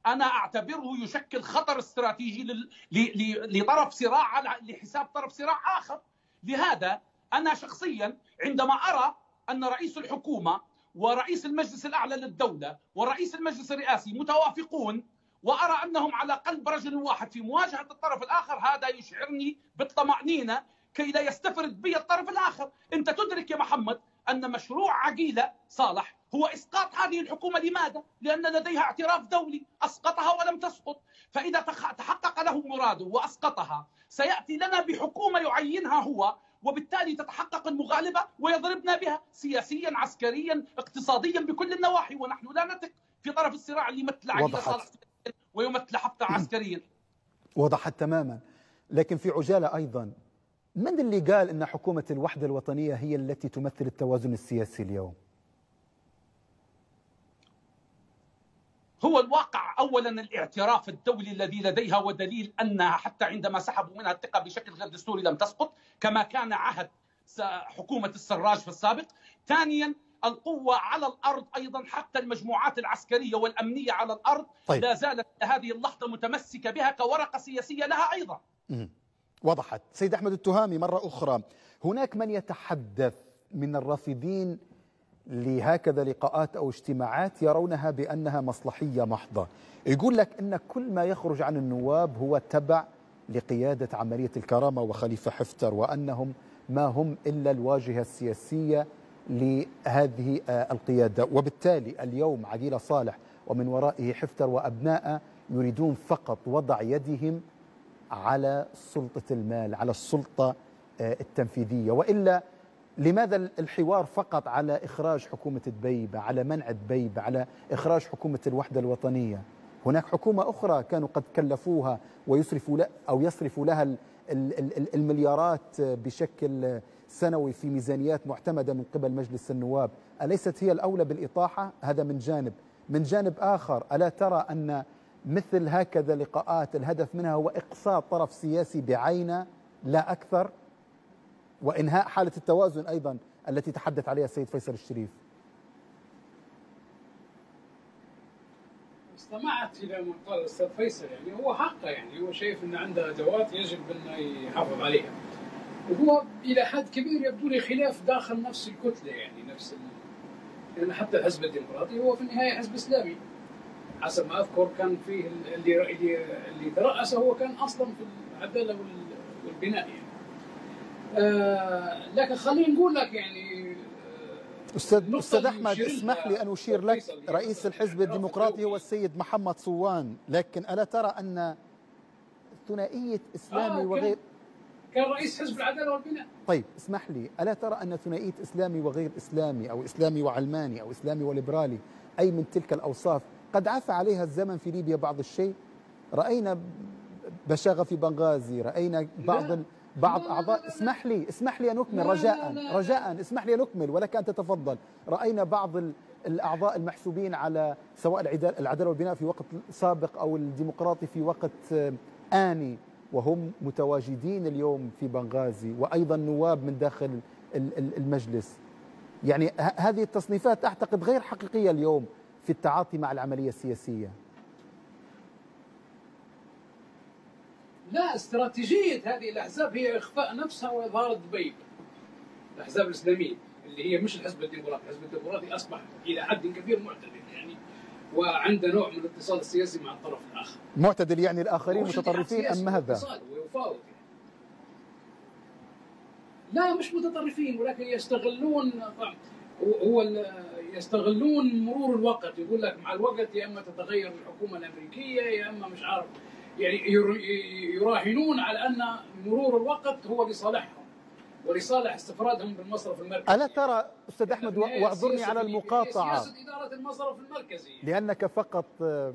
أنا أعتبره يشكل خطر استراتيجي لطرف صراع لحساب طرف صراع آخر. لهذا أنا شخصيا عندما أرى أن رئيس الحكومة ورئيس المجلس الأعلى للدولة ورئيس المجلس الرئاسي متوافقون وأرى أنهم على قلب رجل واحد في مواجهة الطرف الآخر. هذا يشعرني بالطمأنينة كي لا يستفرد بي الطرف الآخر، أنت تدرك يا محمد أن مشروع عقيله صالح هو إسقاط هذه الحكومة. لماذا؟ لأن لديها اعتراف دولي. أسقطها ولم تسقط، فإذا تحقق له مراده وأسقطها سيأتي لنا بحكومة يعينها هو وبالتالي تتحقق المغالبة ويضربنا بها سياسيا عسكريا اقتصاديا بكل النواحي. ونحن لا نثق في طرف الصراع اللي يمثل عقيده صالح ويمثل حتى عسكريا. وضحت تماما. لكن في عجالة أيضا من اللي قال إن حكومة الوحدة الوطنية هي التي تمثل التوازن السياسي اليوم؟ هو الواقع اولا الاعتراف الدولي الذي لديها ودليل أنها حتى عندما سحبوا منها الثقة بشكل غير دستوري لم تسقط كما كان عهد حكومة السراج في السابق. ثانيا القوة على الأرض أيضا حتى المجموعات العسكرية والأمنية على الأرض طيب. لا زالت هذه اللحظة متمسكة بها كورقة سياسية لها أيضا وضحت سيد أحمد التهامي مرة أخرى هناك من يتحدث من الرافضين لهكذا لقاءات أو اجتماعات يرونها بأنها مصلحية محضة. يقول لك أن كل ما يخرج عن النواب هو تبع لقيادة عملية الكرامة وخليفة حفتر وأنهم ما هم إلا الواجهة السياسية لهذه القيادة. وبالتالي اليوم عقيلة صالح ومن ورائه حفتر وأبناء يريدون فقط وضع يدهم على سلطة المال على السلطة آه، التنفيذية. وإلا لماذا الحوار فقط على إخراج حكومة دبيبة على منع دبيبة على إخراج حكومة الوحدة الوطنية؟ هناك حكومة أخرى كانوا قد كلفوها ويصرفوا أو يصرفوا لها المليارات بشكل سنوي في ميزانيات معتمدة من قبل مجلس النواب. أليست هي الأولى بالإطاحة؟ هذا من جانب. من جانب آخر ألا ترى أن مثل هكذا لقاءات الهدف منها هو إقصاء طرف سياسي بعينه؟ لا أكثر. وإنهاء حالة التوازن أيضا التي تحدث عليها السيد فيصل الشريف. استمعت إلى ما قال الأستاذ فيصل يعني هو حقه يعني هو شايف ان عنده أدوات يجب إنه يحافظ عليها. وهو إلى حد كبير يبدو لي خلاف داخل نفس الكتلة يعني نفس يعني حتى الحزب الديمقراطي هو في النهاية حزب إسلامي. حسب ما أذكر كان فيه اللي اللي اللي ترأسه هو كان أصلا في العدالة والبناء يعني. آه لكن خليني نقول لك يعني آه، أستاذ أستاذ أحمد اسمح لي أن أشير لك. رئيس الحزب الديمقراطي هو السيد محمد صوان. لكن ألا ترى أن ثنائية إسلامي آه وغير كان رئيس حزب العدالة والبناء. طيب اسمح لي. ألا ترى أن ثنائية إسلامي وغير إسلامي أو إسلامي وعلماني أو إسلامي وليبرالي أي من تلك الأوصاف قد عفى عليها الزمن في ليبيا بعض الشيء؟ رأينا بشاغة في بنغازي رأينا بعض لا. بعض لا اسمح لي اسمح لي أن أكمل رجاء رجاء اسمح لي أن أكمل ولك أن تتفضل. رأينا بعض الأعضاء المحسوبين على سواء العدالة والبناء في وقت سابق أو الديمقراطي في وقت آني وهم متواجدين اليوم في بنغازي وأيضا نواب من داخل المجلس. يعني هذه التصنيفات أعتقد غير حقيقية اليوم في التعاطي مع العملية السياسية. لا استراتيجية هذه الأحزاب هي إخفاء نفسها وإظهار الدبيب الأحزاب الإسلامية اللي هي مش الحزب الديمقراطي الحزب الديمقراطي أصبح إلى حد كبير معتدل يعني وعنده نوع من الاتصال السياسي مع الطرف الآخر معتدل يعني الآخرين متطرفين أم ماذا؟ ويفاوض. لا مش متطرفين ولكن يستغلون هو يستغلون مرور الوقت يقول لك مع الوقت يا إما تتغير الحكومة الأمريكية يا إما مش عارف يعني يراهنون على أن مرور الوقت هو لصالحهم ولصالح استفرادهم بالمصرف المركزي. ألا ترى أستاذ أحمد واعذرني على المقاطعة. سياسة إدارة المصرف المركزي. لأنك فقط آه،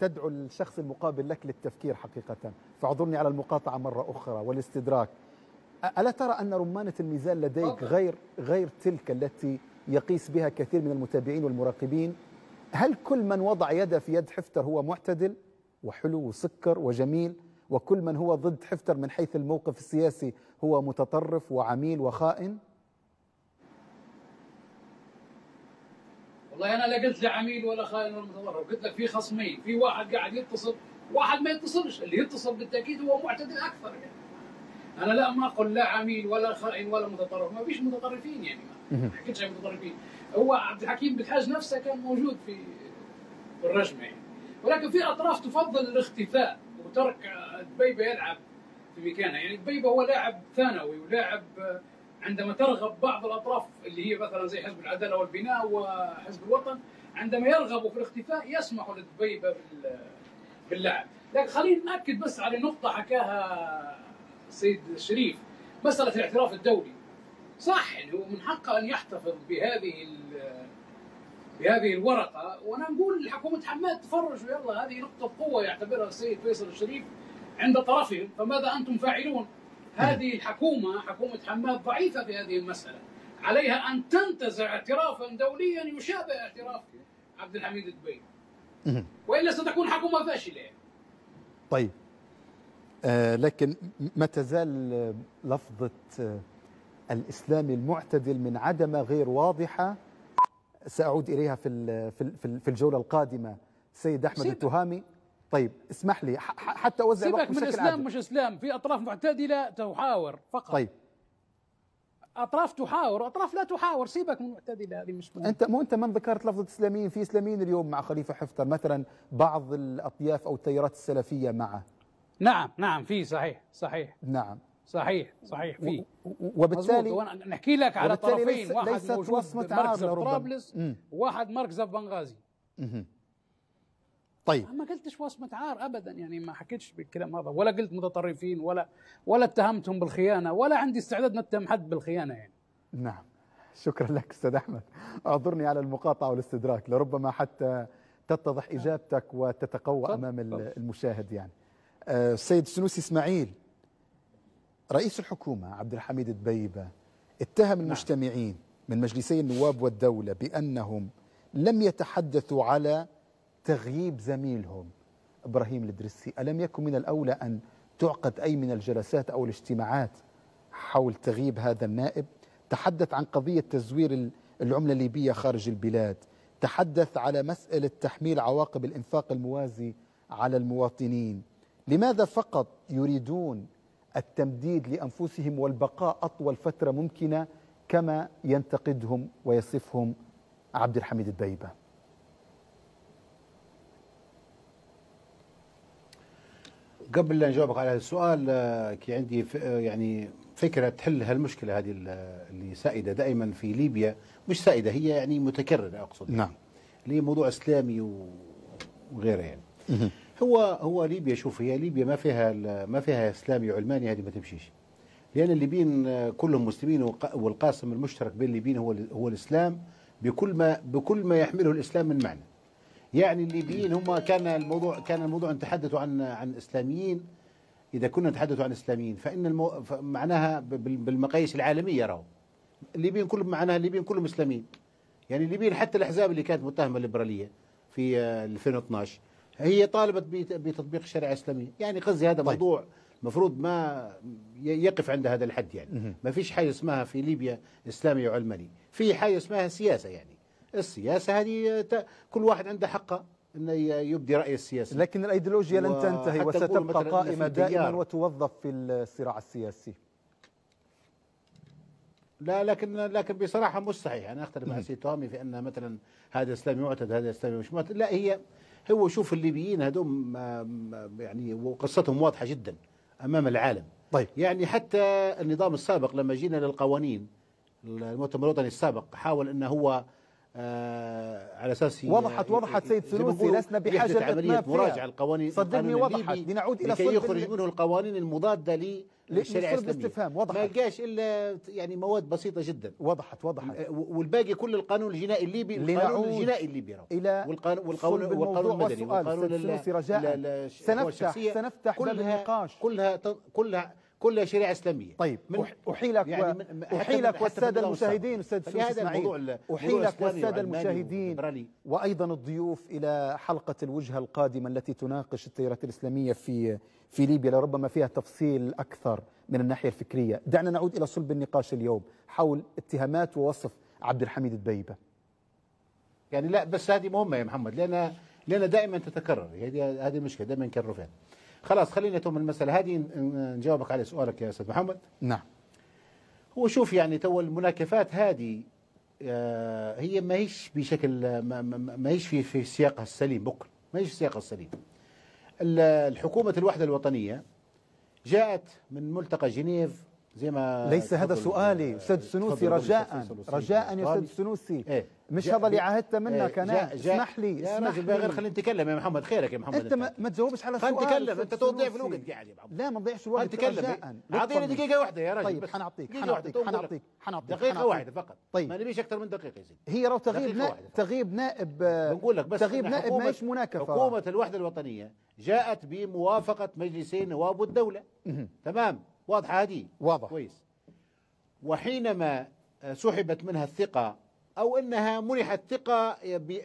تدعو الشخص المقابل لك للتفكير حقيقة. فاعذرني على المقاطعة مرة أخرى والاستدراك. ألا ترى أن رمانة الميزان لديك غير غير تلك التي يقيس بها كثير من المتابعين والمراقبين؟ هل كل من وضع يده في يد حفتر هو معتدل؟ وحلو وسكر وجميل وكل من هو ضد حفتر من حيث الموقف السياسي هو متطرف وعميل وخائن؟ والله أنا لا قلت لا عميل ولا خائن ولا متطرف قلت لك في خصمين في واحد قاعد يتصل واحد ما يتصلش اللي يتصل بالتأكيد هو معتدل أكثر يعني. أنا لا ما أقول لا عميل ولا خائن ولا متطرف ما فيش متطرفين يعني ما حكيتش عن متطرفين. هو عبد الحكيم بالحاج نفسه كان موجود في في الرجمة يعني. ولكن في أطراف تفضل الاختفاء وترك دبيبه يلعب في مكانها. يعني دبيبه هو لاعب ثانوي ولاعب عندما ترغب بعض الأطراف اللي هي مثلا زي حزب العدالة والبناء وحزب الوطن عندما يرغبوا في الاختفاء يسمحوا لدبيبه بال- باللعب. لكن خلينا نأكد بس على نقطة حكاها السيد الشريف مسألة الاعتراف الدولي. صح يعني هو من حقه أن يحتفظ بهذه بهذه الورقة وأنا نقول لحكومه حماد تفرجوا يلا هذه نقطة قوه يعتبرها السيد فيصل الشريف عند طرفهم فماذا أنتم فاعلون؟ هذه الحكومة حكومة حماد ضعيفة في هذه المسألة عليها أن تنتزع اعترافا دوليا يشابه اعتراف عبد الحميد الدبي وإلا ستكون حكومة فاشلة يعني. طيب آه لكن ما تزال لفظة آه الإسلام المعتدل من عدمة غير واضحة سأعود إليها في في في ال- في الجولة القادمة. سيد أحمد. التهامي. طيب اسمح لي حتى أوزع الوقت سيبك من إسلام عادل مش إسلام. في أطراف معتدلة تحاور فقط. طيب. أطراف تحاور واطراف لا تحاور. سيبك من المعتدله هذه مش من أنت مو أنت من ذكرت لفظة إسلاميين؟ في إسلاميين اليوم مع خليفة حفتر مثلا بعض الأطياف أو التيارات السلفية معه. نعم نعم في صحيح صحيح. نعم. صحيح صحيح في. وبالتالي وأنا نحكي لك على طرفين ليس- واحد ليست وصمة عار مركز في لربما. طرابلس. وواحد مركز في بنغازي. طيب. ما قلتش وصمة عار ابدا يعني ما حكيتش بالكلام هذا ولا قلت متطرفين ولا ولا اتهمتهم بالخيانة ولا عندي استعداد نتهم حد بالخيانة يعني. نعم. شكرا لك أستاذ أحمد. أعذرني على المقاطعة والاستدراك. لربما حتى تتضح إجابتك وتتقوى أمام. المشاهد يعني. آه، السيد السنوسي إسماعيل. رئيس الحكومة عبد الحميد دبيبه اتهم المجتمعين من مجلسي النواب والدولة بأنهم لم يتحدثوا على تغييب زميلهم. إبراهيم الدرسي ألم يكن من الأولى أن تعقد أي من الجلسات أو الاجتماعات حول تغييب هذا النائب؟ تحدث عن قضية تزوير ال- العملة الليبية خارج البلاد. تحدث على مسألة تحميل عواقب الإنفاق الموازي على المواطنين. لماذا فقط يريدون التمديد لأنفسهم والبقاء أطول فترة ممكنة كما ينتقدهم ويصفهم عبد الحميد الدبيبة قبل لا نجاوبك على هذا السؤال آه، كي عندي آه، يعني فكرة تحل هالمشكلة هذه ال- اللي سائدة دائما في ليبيا. مش سائدة هي يعني متكررة أقصد. نعم. اللي موضوع إسلامي و- وغيره يعني. هو هو ليبيا شوف هي ليبيا ما فيها ما فيها إسلامي وعلماني هذه ما تمشيش. لأن الليبيين آه، كلهم مسلمين والقاسم المشترك بين الليبيين هو هو الإسلام. بكل ما بكل ما يحمله الإسلام من معنى. يعني الليبيين هم كان الموضوع كان الموضوع ان تحدثوا عن عن إسلاميين. إذا كنا نتحدث عن إسلاميين فإن المو... معناها بالمقاييس العالمية راهو. الليبيين كلهم معناها الليبيين كلهم إسلاميين. يعني الليبيين حتى الأحزاب اللي كانت متهمة الليبراليه في آه، 2012 هي طالبت بت- بتطبيق الشريعه الاسلاميه يعني قصدي هذا طيب. موضوع مفروض ما يقف عند هذا الحد يعني. ما فيش حاجة اسمها في ليبيا إسلامي وعلماني. في حاجة اسمها سياسة يعني. السياسة هذه كل واحد عنده حقه إنه يبدي رايه السياسي. لكن الأيديولوجيا لن تنتهي وستبقى في دائما. وتوظف في الصراع السياسي. لا لكن لكن بصراحة مش صحيح. أنا أختلف مع سيد تهامي في أن مثلا هذا إسلامي معتد هذا إسلامي مش معتد. لا هي هو شوف الليبيين هذوم يعني وقصتهم واضحة جدا أمام العالم. طيب. يعني حتى النظام السابق لما جينا للقوانين المؤتمر الوطني السابق حاول انه هو آه على أساس وضحت- وضحت سيد ما بيقولوا لسنا بحاجة يحدث عمليه لإتمام فيها. مراجعه القوانين صدقني وضحت. لنعود إلى لكي يخرج منه القوانين المضادة للشريعة الإسلامية الاستفهام، ما وضحت. لقاش الا يعني مواد بسيطة جدا وضحت وضحت والباقي كل القانون الجنائي الليبي القانون الجنائي الليبي. والى والقانون والقانون والقانون المدني. والقانون سنوسي رجاء. سنفتح-. سنفتح باب النقاش. كلها كلها كلها شريعة إسلامية. طيب من أحيلك يعني. من- أحيلك والسادة المشاهدين أستاذ الموضوع اسماعيل أحيلك والسادة المشاهدين. وأيضا الضيوف إلى حلقة الوجهة القادمة التي تناقش التيارات الإسلامية في في ليبيا لربما فيها تفصيل أكثر من الناحية الفكرية. دعنا نعود إلى صلب النقاش اليوم حول اتهامات ووصف عبد الحميد الدبيبة. يعني لا بس هذه مهمة يا محمد لأن لأن دائما تتكرر. هذه هذه المشكلة دائما نكرروا فيها. خلاص خلينا توم المسألة. هذه نجاوبك على سؤالك يا أستاذ محمد. نعم. هو شوف يعني تو المناكفات هذه آه، هي ما هيش بشكل ما, هيش في في سياقها السليم بكره ما هيش في سياقها السليم. ال- الحكومة الوحدة الوطنية جاءت من ملتقى جنيف زي ما ليس هذا سؤالي أستاذ السنوسي رجاء أستاذ رجاء يا أستاذ السنوسي إيه. مش هذا اللي عهدت منك إيه، أنا. اسمح لي اسمح بقى غير لي. خلينا نتكلم يا محمد خيرك يا محمد أنت ما, ما تجاوبش على السؤال خلينا نتكلم أنت تضيع في. الوقت قاعد يا محمد. لا ما تضيعش الوقت نتكلم. رجاء أعطيني لطفاً. دقيقة واحدة يا راجل طيب. حنعطيك حنعطيك حنعطيك حنعطيك دقيقة حنعطيك. واحدة. فقط. طيب. ما نبيش أكثر من دقيقة يا سيدي. هي لو تغيب. تغيب نائب بنقول لك بس تغيب نائب ما هيش مناكفة. حكومة الوحدة الوطنية جاءت بموافقة مجلسي النواب والدولة تمام؟ واضحة هذه؟ واضح. كويس. وحينما سحبت منها الثقة أو أنها منحت ثقة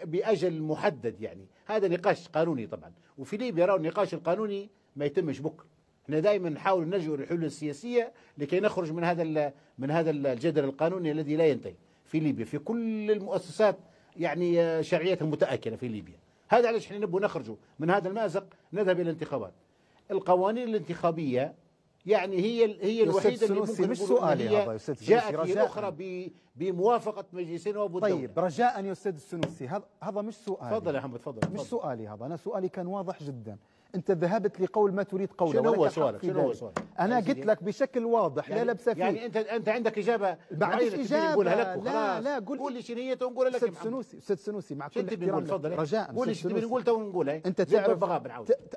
بأجل محدد يعني. هذا نقاش قانوني طبعا. وفي ليبيا يرون النقاش القانوني ما يتمش بكرة. إحنا دائما نحاول نلجؤ للحلول السياسية لكي نخرج من هذا من هذا الجدل القانوني الذي لا ينتهي في ليبيا. في كل المؤسسات يعني آه، شرعيتها متأكدة في ليبيا. هذا علاش إحنا نبغى نخرجوا من هذا المأزق نذهب إلى الانتخابات. القوانين الانتخابية يعني هي هي الوحيدة اللي ممكن مش سؤالي هذا جاءت هي رجاء. الأخرى ب- بموافقة مجلسين النواب والدولة طيب رجاء يا أستاذ السنوسي هذا هذا مش سؤالي تفضل يا محمد تفضل مش. سؤالي هذا أنا سؤالي كان واضح جدا أنت ذهبت لقول ما تريد قوله شنو هو سؤالك؟ شنو هو. سؤالك؟ أنا قلت. لك بشكل واضح لا لبس فيه يعني انت أنت عندك إجابة إجابة. نقولها لك لا، لا، قول- قول لي شنو هي ونقول لك محمد سنوسي أستاذ سنوسي مع كل احترام تفضل. رجاء قول لي شو تبي. نقول تو نقولها أنت تعرف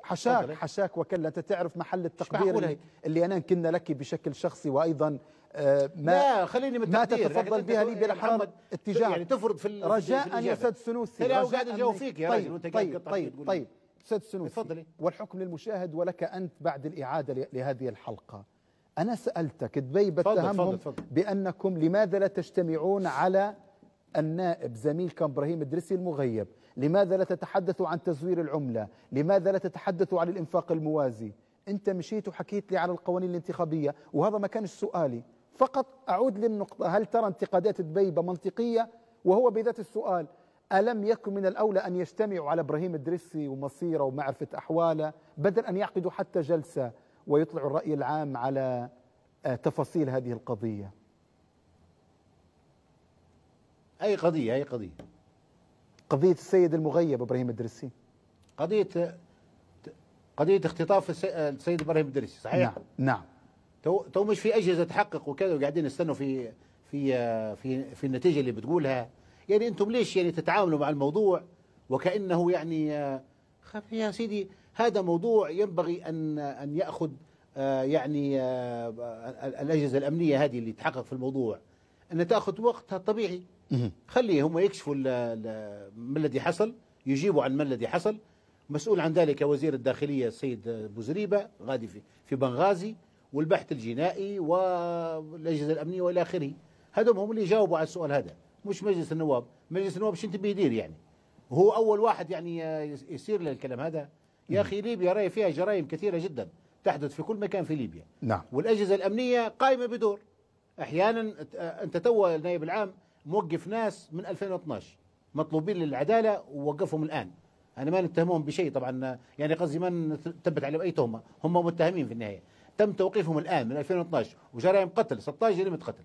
حشاك. حشاك وكلا أنت تعرف محل التقدير اللي, أنا كنا لك بشكل شخصي وأيضا آه، ما لا خليني من ما تتفضل بها ليبيا محمد اتجاه يعني تفرض في رجاء يا. أستاذ سنوسي رجاء قاعد يجاوب منك. فيك يا طيب راجل وأنت قاعد طيب طيب. طيب أستاذ سنوسي تفضلي. والحكم للمشاهد ولك أنت بعد الإعادة ل- لهذه الحلقة. أنا سألتك دبيبه تفضل، اتهمهم تفضل، تفضل. بأنكم لماذا لا تجتمعون على النائب زميلكم إبراهيم الدرسي المغيب؟ لماذا لا تتحدثوا عن تزوير العملة؟ لماذا لا تتحدثوا عن الإنفاق الموازي؟ أنت مشيت وحكيت لي على القوانين الانتخابية وهذا ما كانش سؤالي. فقط أعود للنقطة هل ترى انتقادات دبيبه منطقية؟ وهو بذات السؤال ألم يكن من الأولى أن يجتمعوا على إبراهيم الدرسي ومصيره ومعرفة أحواله بدل أن يعقدوا حتى جلسة ويطلعوا الرأي العام على آه، تفاصيل هذه القضية؟ أي قضية أي قضية؟ قضية السيد المغيب إبراهيم الدرسي قضية قضية اختطاف الس- السيد إبراهيم الدرسي صحيح؟ نعم نعم. تو تو مش في أجهزة تحقق وكذا وقاعدين يستنوا في في في في النتيجة اللي بتقولها؟ يعني أنتم ليش يعني تتعاملوا مع الموضوع وكأنه يعني آه، خف يا سيدي هذا موضوع ينبغي أن أن يأخذ آه، يعني آه، ال- الأجهزة الأمنية هذه اللي تحقق في الموضوع أن تأخذ وقتها الطبيعي. خلي هم يكشفوا ما الذي حصل يجيبوا عن ما الذي حصل. مسؤول عن ذلك وزير الداخلية السيد بوزريبة غادي في في بنغازي والبحث الجنائي والأجهزة الأمنية وإلى آخره. هذول هم اللي جاوبوا على السؤال هذا. مش مجلس النواب. مجلس النواب شنو تبي يدير يعني؟ هو أول واحد يعني يصير له الكلام هذا؟ يا أخي ليبيا رأي فيها جرائم كثيرة جدا تحدث في كل مكان في ليبيا. نعم. والأجهزة الأمنية قائمه بدور. أحيانا أنت تو النائب العام موقف ناس من 2012 مطلوبين للعدالة ووقفهم الآن. أنا ما نتهمهم بشيء طبعا. يعني قصدي ما نثبت عليهم أي تهمة. هم متهمين في النهاية. تم توقيفهم الآن من 2012 وجرائم قتل 16 جريمة قتل.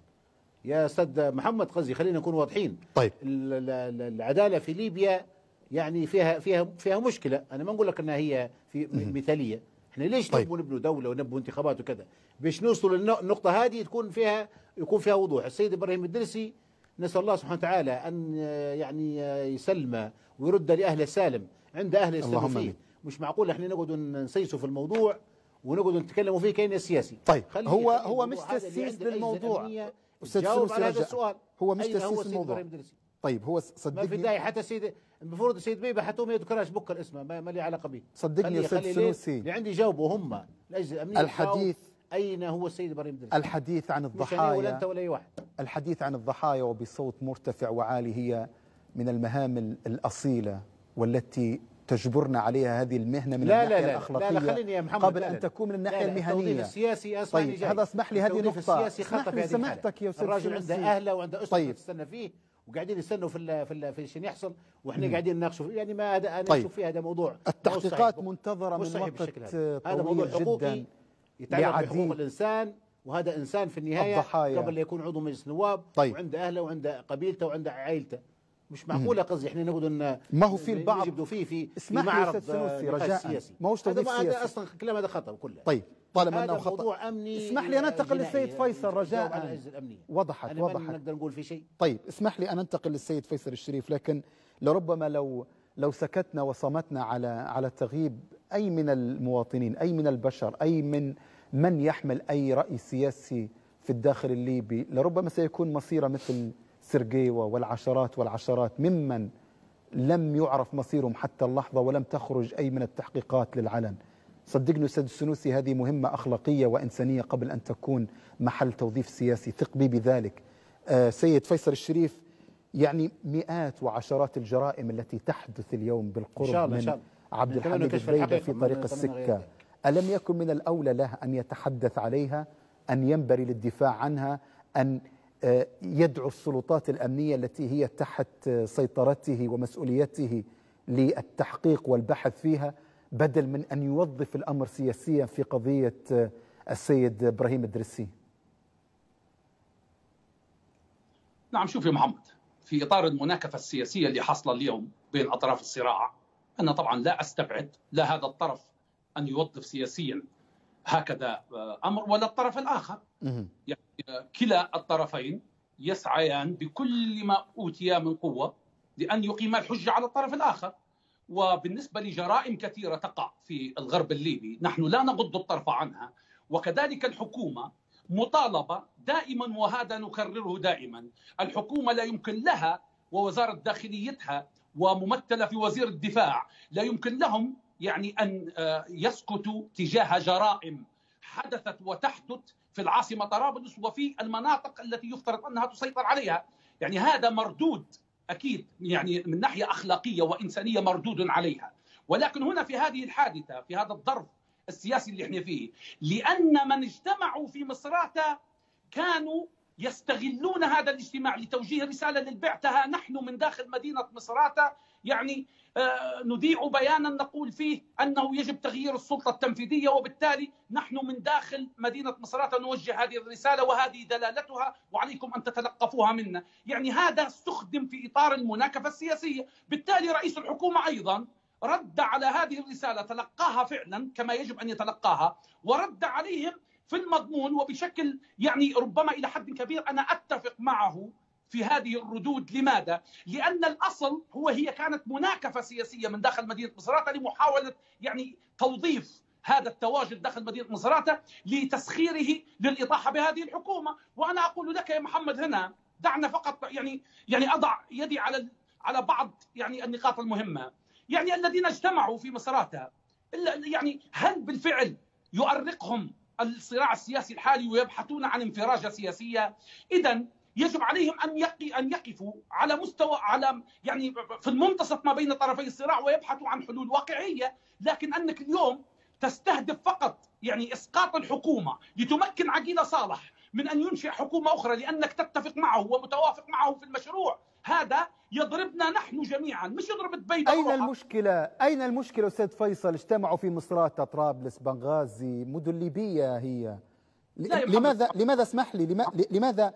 يا أستاذ محمد قصدي خلينا نكون واضحين. طيب. ال- ال- ال- العدالة في ليبيا يعني فيها فيها فيها مشكلة. أنا ما نقول لك إنها هي في مثالية. إحنا ليش طيب. نبغى نبنوا دولة ونبنوا انتخابات وكذا؟ باش نوصل للنقطه هذه تكون فيها يكون فيها وضوح. السيد إبراهيم الدرسي نسأل الله سبحانه وتعالى أن يعني يسلم ويرد لاهله سالم عند يستنوا اللهم فيه. مش معقول إحنا نقعد نسيسوا في الموضوع ونقعد نتكلموا فيه كأنه سياسي. طيب. هو هو مش تسييس للموضوع. تجاوب سنوسي على هذا. السؤال هو مش تسييس الموضوع. طيب هو ما في صدقني داعي حتى السيد المفروض السيد بيبه حتى ما يذكرهاش بكرة اسمه ما, ما لي علاقة به صدقني يا ليه- سنوسي. اللي عندي جاوبوا هم الاجهزه الامنيه الحديث أين هو السيد إبراهيم درسي الحديث عن أنا ولا الضحايا أنت ولا أي واحد الحديث عن الضحايا وبصوت مرتفع وعالي هي من المهام ال- الأصيلة والتي تجبرنا عليها هذه المهنة من لا الناحية لا لا الأخلاقية لا لا خليني يا محمد قبل لا أن. تكون من الناحية لا لا المهنية السياسي طيب جاي. هذا اسمح لي هذه نقطة اسمح لي. سمحتك يا أستاذ الراجل عنده. أهله وعنده أسرة طيب. تستنى فيه وقاعدين يستنوا في ال في ال في شنو يحصل وإحنا قاعدين نناقشوا يعني ما هذا أنا طيب. أشوف فيه هذا موضوع مو التحقيقات مو من وقت هذا. هذا موضوع حقوقي جدا يتعلق بحقوق الإنسان وهذا إنسان في النهاية الضحايا. قبل لا يكون عضو مجلس نواب طيب. وعنده أهله وعنده قبيلته وعنده عائلته مش معقولة قصدي إحنا نقعد ان ما هو في البعض- يجبدوا فيه في في اسمح لي يا معرض سنوسي، آه، رجاء. سياسي. ما هوش توظيف ما هذا سياسي. أصلا الكلام هذا خطأ كله. طيب طالما هذا أنه خطأ. موضوع أمني اسمح لي أن أنتقل جنائي. للسيد فيصل رجاء. وضحت أنا وضحت. نقدر نقول في شيء. طيب اسمح لي أن أنتقل للسيد فيصل الشريف لكن لربما لو لو سكتنا وصمتنا على على تغييب أي من المواطنين أي من البشر أي من من يحمل أي رأي سياسي في الداخل الليبي لربما سيكون مصيرة مثل سرجيوا والعشرات والعشرات ممن لم يعرف مصيرهم حتى اللحظة ولم تخرج أي من التحقيقات للعلن صدقني أستاذ السنوسي هذه مهمة أخلاقية وإنسانية قبل أن تكون محل توظيف سياسي ثق بي بذلك آه، سيد فيصل الشريف يعني مئات وعشرات الجرائم التي تحدث اليوم بالقرب إن شاء الله، من إن شاء الله. عبد الحميد الحقيقة، في طريق السكة. ألم يكن من الأولى له أن يتحدث عليها أن ينبري للدفاع عنها أن يدعو السلطات الأمنية التي هي تحت آه، سيطرته ومسؤوليته للتحقيق والبحث فيها بدل من أن يوظف الأمر سياسيا في قضية آه، السيد إبراهيم الدرسي نعم شوف يا محمد في إطار المناكفة السياسية اللي حاصلة اليوم بين أطراف الصراع أنا طبعا لا أستبعد لا هذا الطرف أن يوظف سياسيا هكذا آه، أمر ولا الطرف الآخر. يعني آه، كلا الطرفين يسعيان بكل ما اوتي من قوة لأن يقيم الحجة على الطرف الآخر. وبالنسبة لجرائم كثيرة تقع في الغرب الليبي نحن لا نغض الطرف عنها. وكذلك الحكومة مطالبة دائما وهذا نكرره دائما. الحكومة لا يمكن لها ووزارة داخليتها وممثلة في وزير الدفاع لا يمكن لهم يعني أن آه، يسكتوا تجاه جرائم حدثت وتحدث في العاصمة طرابلس وفي المناطق التي يفترض أنها تسيطر عليها. يعني هذا مردود أكيد يعني من ناحية أخلاقية وإنسانية مردود عليها. ولكن هنا في هذه الحادثة في هذا الظرف السياسي اللي إحنا فيه لأن من اجتمعوا في مصراتة كانوا يستغلون هذا الاجتماع لتوجيه رسالة للبعثة. نحن من داخل مدينة مصراتة يعني نذيع بيانا نقول فيه أنه يجب تغيير السلطة التنفيذية وبالتالي نحن من داخل مدينة مصراتة نوجه هذه الرسالة وهذه دلالتها وعليكم أن تتلقفوها منا، يعني هذا استخدم في إطار المناكفة السياسية، بالتالي رئيس الحكومة أيضا رد على هذه الرسالة تلقاها فعلا كما يجب أن يتلقاها ورد عليهم في المضمون وبشكل يعني ربما إلى حد كبير أنا أتفق معه في هذه الردود. لماذا؟ لأن الأصل هو هي كانت مناكفة سياسية من داخل مدينة مصراتة لمحاولة يعني توظيف هذا التواجد داخل مدينة مصراتة لتسخيره للإطاحة بهذه الحكومة. وأنا أقول لك يا محمد هنا دعنا فقط يعني يعني أضع يدي على على بعض يعني النقاط المهمة. يعني الذين اجتمعوا في مصراتة يعني هل بالفعل يؤرقهم الصراع السياسي الحالي ويبحثون عن انفراجة سياسية؟ إذا يجب عليهم أن يقي أن يقفوا على مستوى على يعني في المنتصف ما بين طرفي الصراع ويبحثوا عن حلول واقعية، لكن أنك اليوم تستهدف فقط يعني إسقاط الحكومة لتمكن عقيله صالح من أن ينشئ حكومة أخرى لأنك تتفق معه ومتوافق معه في المشروع، هذا يضربنا نحن جميعا مش يضرب البيضة أين بروحها. المشكلة؟ أين المشكلة أستاذ فيصل؟ اجتمعوا في مصراتة طرابلس بنغازي مدن ليبية هي. لماذا لماذا اسمح لي لما- لماذا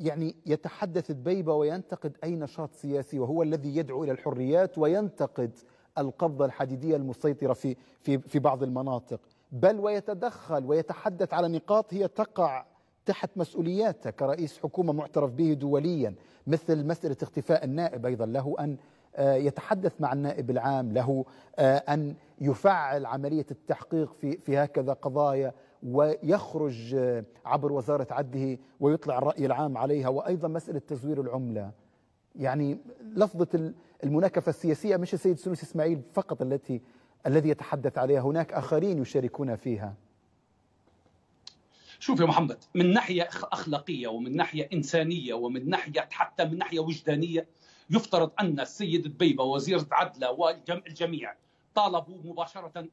يعني يتحدث البيبة وينتقد أي نشاط سياسي وهو الذي يدعو إلى الحريات وينتقد القبضة الحديدية المسيطرة في في في بعض المناطق. بل ويتدخل ويتحدث على نقاط هي تقع تحت مسؤولياته كرئيس حكومة معترف به دوليا مثل مسألة اختفاء النائب أيضا. له أن آه، يتحدث مع النائب العام له آه، أن يفعل عملية التحقيق في في هكذا قضايا ويخرج عبر وزارة عدله ويطلع الرأي العام عليها وأيضا مسألة تزوير العملة. يعني لفظة ال- المناكفة السياسية مش السيد سنوسي إسماعيل فقط التي الذي يتحدث عليها هناك آخرين يشاركون فيها. شوف يا محمد من ناحية أخلاقية ومن ناحية إنسانية ومن ناحية حتى من ناحية وجدانية يفترض أن السيد دبيبه وزير عدلة والجميع طالبوا مباشرة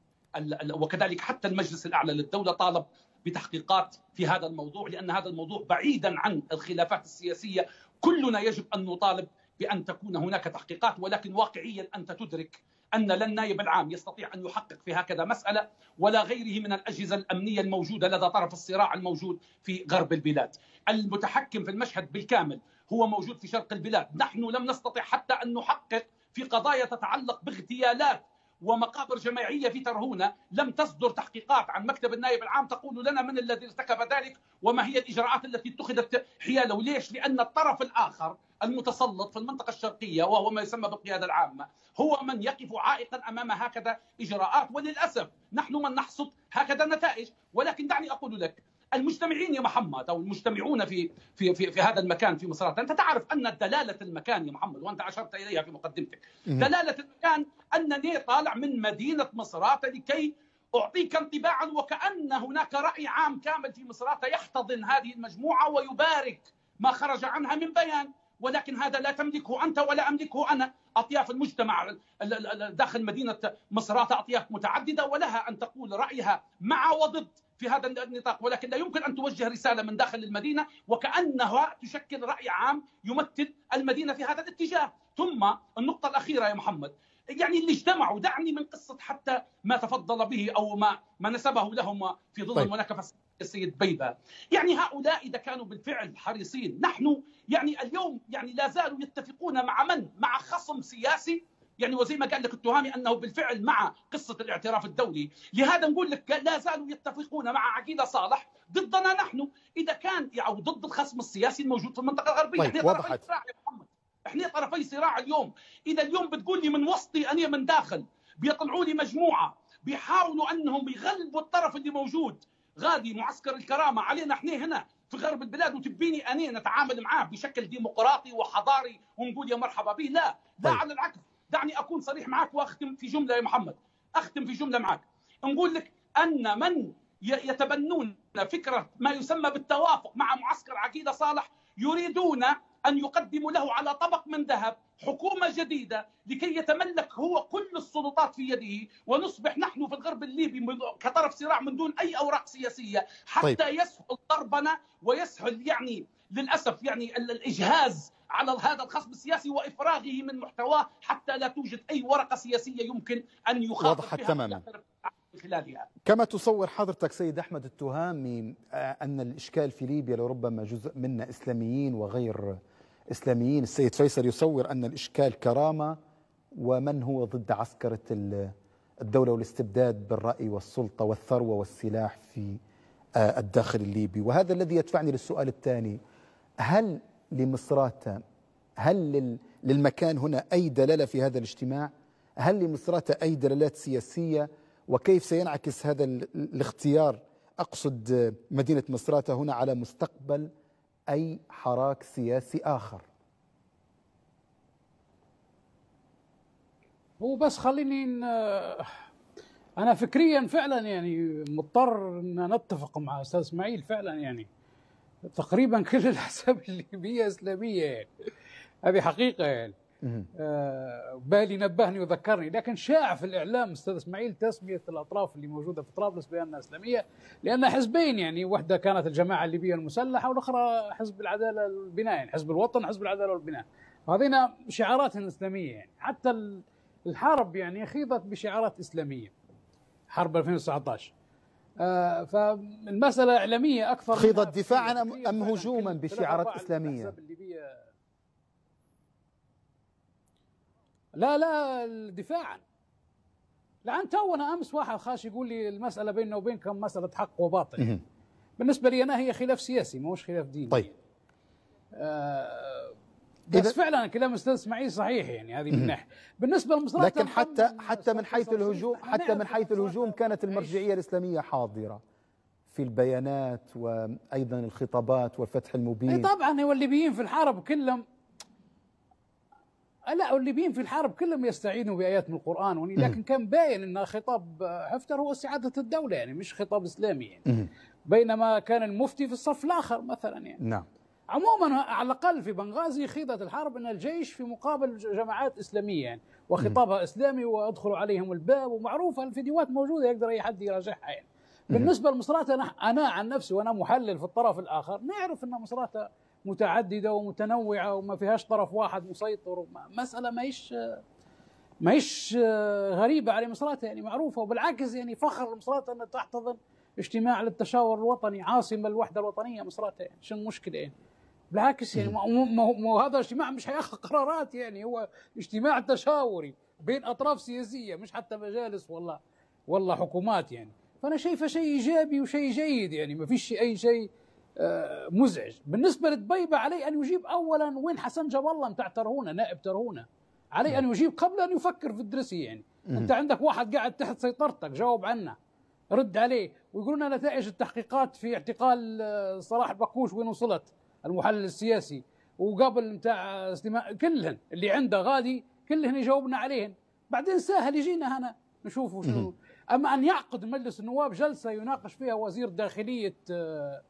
وكذلك حتى المجلس الأعلى للدولة طالب بتحقيقات في هذا الموضوع لأن هذا الموضوع بعيدا عن الخلافات السياسية كلنا يجب أن نطالب بأن تكون هناك تحقيقات ولكن واقعيا أنت تدرك أن لا النائب العام يستطيع أن يحقق في هكذا مسألة ولا غيره من الأجهزة الأمنية الموجودة لدى طرف الصراع الموجود في غرب البلاد. المتحكم في المشهد بالكامل هو موجود في شرق البلاد، نحن لم نستطع حتى أن نحقق في قضايا تتعلق باغتيالات ومقابر جماعية في ترهونة لم تصدر تحقيقات عن مكتب النائب العام تقول لنا من الذي ارتكب ذلك وما هي الإجراءات التي اتخذت حيالة ليش؟ لأن الطرف الآخر المتسلط في المنطقة الشرقية وهو ما يسمى بالقيادة العامة هو من يقف عائقا أمام هكذا إجراءات وللأسف نحن من نحصد هكذا نتائج ولكن دعني أقول لك المجتمعين يا محمد أو المجتمعون في في في, في هذا المكان في مصر. أنت تعرف أن دلالة المكان يا محمد وأنت أشرت إليها في مقدمتك. دلالة المكان أنني طالع من مدينة مصراتة لكي أعطيك انطباعا وكأن هناك رأي عام كامل في مصراتة يحتضن هذه المجموعة ويبارك ما خرج عنها من بيان. ولكن هذا لا تملكه أنت ولا أملكه أنا. أطياف المجتمع داخل مدينة مصراتة أطياف متعددة ولها أن تقول رأيها مع وضد. في هذا النطاق ولكن لا يمكن أن توجه رسالة من داخل المدينة وكأنها تشكل رأي عام يمثل المدينة في هذا الاتجاه. ثم النقطة الأخيرة يا محمد يعني اللي اجتمعوا دعني من قصة حتى ما تفضل به أو ما ما نسبه لهم في ظل طيب. المناكفة السيد بيبة. يعني هؤلاء إذا كانوا بالفعل حريصين نحن يعني اليوم يعني لا زالوا يتفقون مع من؟ مع خصم سياسي يعني وزي ما قال لك التهامي أنه بالفعل مع قصة الاعتراف الدولي، لهذا نقول لك لا زالوا يتفقون مع عقيدة صالح ضدنا نحن. إذا كان أو ضد الخصم السياسي الموجود في المنطقة الغربية، طيب إحنا وضحت. صراع يا محمد، إحنا طرفي صراع اليوم، إذا اليوم بتقول لي من وسطي أنا من داخل بيطلعوا لي مجموعة بيحاولوا أنهم يغلبوا الطرف اللي موجود. غادي معسكر الكرامة علينا إحنا هنا في غرب البلاد وتبيني أنا نتعامل معاه بشكل ديمقراطي وحضاري ونقول يا مرحبا به لا لا طيب. على العكس. دعني أكون صريح معك وأختم في جملة يا محمد أختم في جملة معك نقول لك أن من يتبنون فكرة ما يسمى بالتوافق مع معسكر عقيدة صالح يريدون أن يقدموا له على طبق من ذهب حكومة جديدة لكي يتملك هو كل السلطات في يده ونصبح نحن في الغرب الليبي كطرف صراع من دون أي أوراق سياسية حتى طيب. يسهل ضربنا ويسهل يعني للأسف يعني الإجهاز على هذا الخصم السياسي وإفراغه من محتواه حتى لا توجد أي ورقة سياسية يمكن أن يخاطب وضحت تماما. خلالها. كما تصور حضرتك سيد أحمد التهامي آه، أن الإشكال في ليبيا لربما جزء منا إسلاميين وغير إسلاميين. السيد فيصل يصور أن الإشكال كرامة ومن هو ضد عسكره الدولة والاستبداد بالرأي والسلطة والثروة والسلاح في آه، الداخل الليبي؟ وهذا الذي يدفعني للسؤال الثاني هل لمصراتة. هل للمكان هنا أي دلالة في هذا الاجتماع؟ هل لمصراتة أي دلالات سياسية؟ وكيف سينعكس هذا الاختيار؟ أقصد مدينة مصراتة هنا على مستقبل أي حراك سياسي آخر. هو بس خليني أنا فكريا فعلا يعني مضطر أن نتفق مع أستاذ إسماعيل فعلا يعني. تقريبا كل الأحزاب الليبيه إسلامية. يعني هذه حقيقة. يعني آه بالي نبهني وذكرني. لكن شاع في الإعلام أستاذ إسماعيل تسمية الأطراف اللي موجودة في طرابلس بأنها إسلامية لأن حزبين يعني واحدة كانت الجماعة الليبية المسلحة والأخرى حزب العدالة والبناء يعني حزب الوطن حزب العدالة والبناء. وهذين شعارات إسلامية يعني. حتى الحرب يعني خيضت بشعارات إسلامية. حرب 2019 آه، فالمسألة إعلامية أكثر خيضت دفاعا أم هجوما بشعارات إسلامية؟ لا لا دفاعا. لعن تو أنا أمس واحد خاش يقول لي المسألة بيننا وبينكم مسألة حق وباطل. بالنسبة لي أنا هي خلاف سياسي هوش خلاف ديني. طيب. آه بس فعلا كلام الاستاذ إسماعيل صحيح يعني هذه من ناحية. بالنسبة للمصطلح لكن حتى حتى من حيث الهجوم حتى من حيث الهجوم كانت المرجعية الإسلامية حاضرة في البيانات وأيضا الخطابات والفتح المبين. طبعا هو الليبيين في الحرب كلهم لا الليبيين في الحرب كلهم يستعينوا بايات من القرآن لكن كان باين إن خطاب حفتر هو استعادة الدولة يعني مش خطاب إسلامي يعني. بينما كان المفتي في الصف الآخر مثلا يعني. نعم. عموما على الأقل في بنغازي خيضت الحرب أن الجيش في مقابل جماعات إسلامية يعني وخطابها إسلامي وأدخلوا عليهم الباب ومعروفة الفيديوهات موجودة يقدر أي حد يراجعها يعني. بالنسبة لمصراتة أنا أنا عن نفسي وأنا محلل في الطرف الآخر نعرف أن مصراتة متعددة ومتنوعة وما فيهاش طرف واحد مسيطر مسألة ما هيش ما هيش غريبة على مصراتة يعني معروفة. وبالعكس يعني فخر مصراتة انها تحتضن اجتماع للتشاور الوطني عاصمة الوحدة الوطنية مصراتة يعني شو المشكلة يعني؟ بالعكس يعني ما ما هذا الاجتماع مش هياخذ قرارات يعني هو اجتماع تشاوري بين أطراف سياسية مش حتى مجالس والله والله حكومات يعني. فأنا شايفه شيء إيجابي وشيء جيد يعني ما فيش أي شيء آه، مزعج. بالنسبة لدبيبه عليه أن يجيب اولا وين حسن جاب الله بتاع ترهونه نائب ترهونه. عليه أن يجيب قبل أن يفكر في الدرسي يعني. أنت عندك واحد قاعد تحت سيطرتك جاوب عنه رد عليه ويقولون نتائج التحقيقات في اعتقال آه، صلاح البكوش وين وصلت. المحلل السياسي وقبل بتاع سليمان كلهن اللي عنده غادي كلهن يجاوبنا عليهن. بعدين سهل يجينا هنا نشوفوا شنو. أما أن يعقد مجلس النواب جلسة يناقش فيها وزير داخلية آه،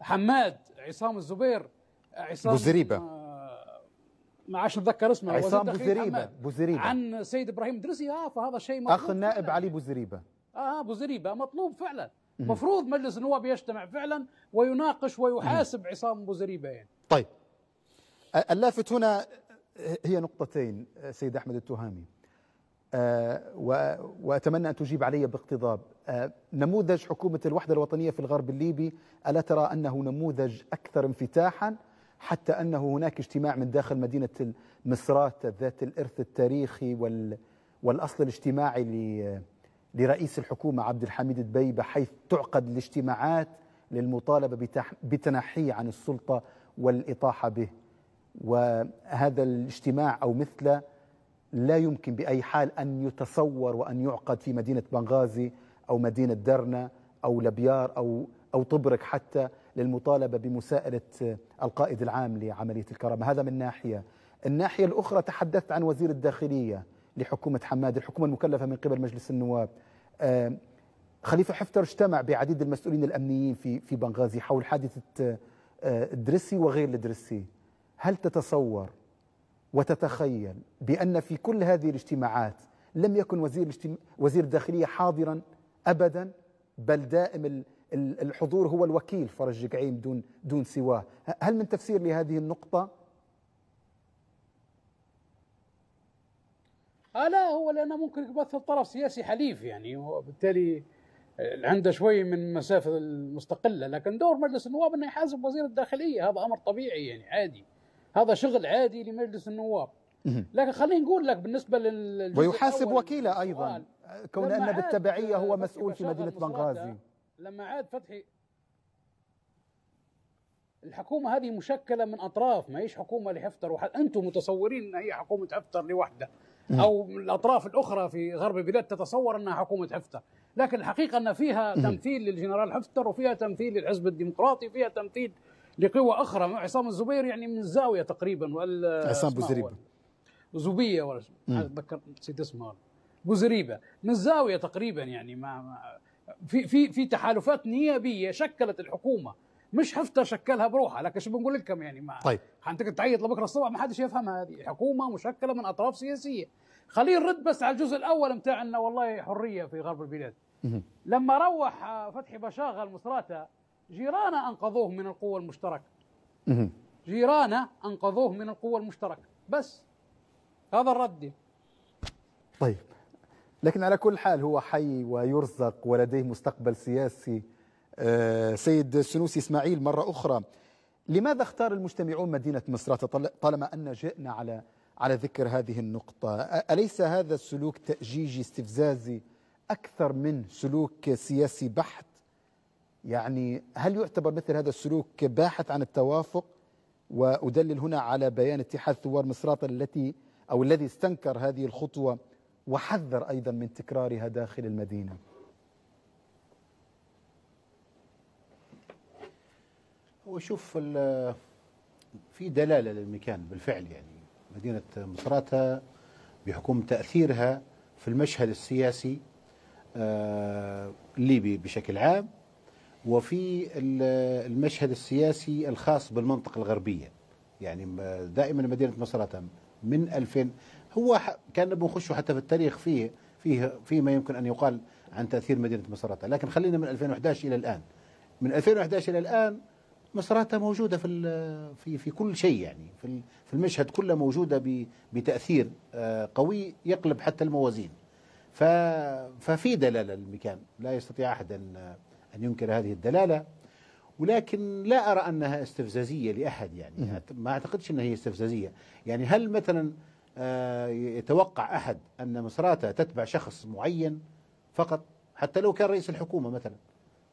حماد عصام الزبير عصام بوزريبة. آه، ما عادش نتذكر اسمه عصام حماد. بوزريبة. عن سيد إبراهيم درسي. آه فهذا شيء مطلوب أخ النائب. علي بوزريبة. آه ابو زريبه مطلوب فعلا. مفروض مجلس النواب يجتمع فعلا ويناقش ويحاسب عصام أبو زريبة يعني. طيب. اللافت هنا هي نقطتين سيد أحمد التهامي. آه، وأتمنى أن تجيب علي باقتضاب. آه، نموذج حكومة الوحدة الوطنية في الغرب الليبي ألا ترى أنه نموذج أكثر انفتاحا؟ حتى أنه هناك اجتماع من داخل مدينة مصرات ذات الإرث التاريخي وال والأصل الاجتماعي لرئيس الحكومة عبد الحميد دبيبه حيث تعقد الاجتماعات للمطالبة بتح- بتنحيه عن السلطة والإطاحة به. وهذا الاجتماع أو مثله لا يمكن بأي حال أن يتصور وأن يعقد في مدينة بنغازي أو مدينة درنا أو لبيار أو أو طبرق حتى للمطالبة بمساءلة القائد العام لعملية الكرامة، هذا من ناحية. الناحية الأخرى تحدثت عن وزير الداخلية. لحكومة حماد، الحكومة المكلفة من قبل مجلس النواب. آه، خليفة حفتر اجتمع بعديد المسؤولين الأمنيين في في بنغازي حول حادثة آه، الدرسي وغير الدرسي. هل تتصور وتتخيل بأن في كل هذه الاجتماعات لم يكن وزير الاجتماع وزير الداخلية حاضرا أبدا بل دائم ال- ال- الحضور هو الوكيل فرج جقعيم دون دون سواه هل من تفسير لهذه النقطة آه لا هو لأنه ممكن يمثل طرف سياسي حليف يعني. وبالتالي عنده شوي من مسافه المستقلة لكن دور مجلس النواب إنه يحاسب وزير الداخلية. هذا أمر طبيعي يعني عادي. هذا شغل عادي لمجلس النواب. لكن خليني نقول لك بالنسبة لل ويحاسب وكيله أيضا. كون عاد بالتبعية هو مسؤول في مصراتة، بنغازي. لما عاد فتحي الحكومة هذه مشكلة من أطراف. ما هيش حكومة لحفتر وحد أنتم متصورين أن هي حكومة حفتر لوحده أو الأطراف الأخرى في غرب البلاد تتصور أنها حكومة حفتر لكن الحقيقة أن فيها تمثيل للجنرال حفتر وفيها تمثيل للحزب الديمقراطي وفيها تمثيل لقوى أخرى. عصام الزبير يعني من الزاوية تقريبا ولا عصام. هو. زوبيه ولا أتذكر نسيت اسمه. بوزريبة. من الزاويه تقريبا يعني ما, ما في في في تحالفات نيابية شكلت الحكومة. مش حفتر شكلها بروحها لكن شو بنقول لكم يعني ما طيب. حنتك تعيط لبكرة الصبح ما حدش يفهمها هذه. حكومة مشكلة من أطراف سياسية. خلينا نرد بس على الجزء الأول بتاع انه والله حرية في غرب البلاد. لما روح فتحي بشاغه المصراتة جيرانه أنقذوه من القوة المشتركة. جيرانه أنقذوه من القوة المشتركة. بس. هذا الرد. طيب. لكن على كل حال هو حي ويرزق ولديه مستقبل سياسي. سيد السنوسي إسماعيل مرة أخرى. لماذا اختار المجتمعون مدينة طل- طالما أن جئنا على على ذكر هذه النقطة؟ أليس هذا السلوك تأجيجي استفزازي أكثر من سلوك سياسي بحت؟ يعني هل يعتبر مثل هذا السلوك باحث عن التوافق؟ وأدلل هنا على بيان اتحاد ثوار مصراتة التي أو الذي استنكر هذه الخطوة وحذر أيضا من تكرارها داخل المدينة. هو شوف ال- في دلالة للمكان بالفعل يعني. مدينة مصراتة بحكم تأثيرها في المشهد السياسي آه، الليبي بشكل عام وفي ال- المشهد السياسي الخاص بالمنطقة الغربية. يعني دائما مدينة مصراتة من 2000 هو كان بنخش حتى في التاريخ فيه فيه فيما يمكن أن يقال عن تأثير مدينة مصراتة لكن خلينا من 2011 إلى الآن. من 2011 إلى الآن مصراتة موجودة في في في كل شيء يعني. في في المشهد كله موجودة ب- بتأثير آه، قوي يقلب حتى الموازين. ففي دلالة للمكان. لا يستطيع أحد أن أن ينكر هذه الدلالة. ولكن لا أرى أنها استفزازية لأحد يعني. ما أعتقدش أنها هي استفزازية. يعني هل مثلا آه، يتوقع أحد أن مصراتة تتبع شخص معين فقط؟ حتى لو كان رئيس الحكومة مثلا.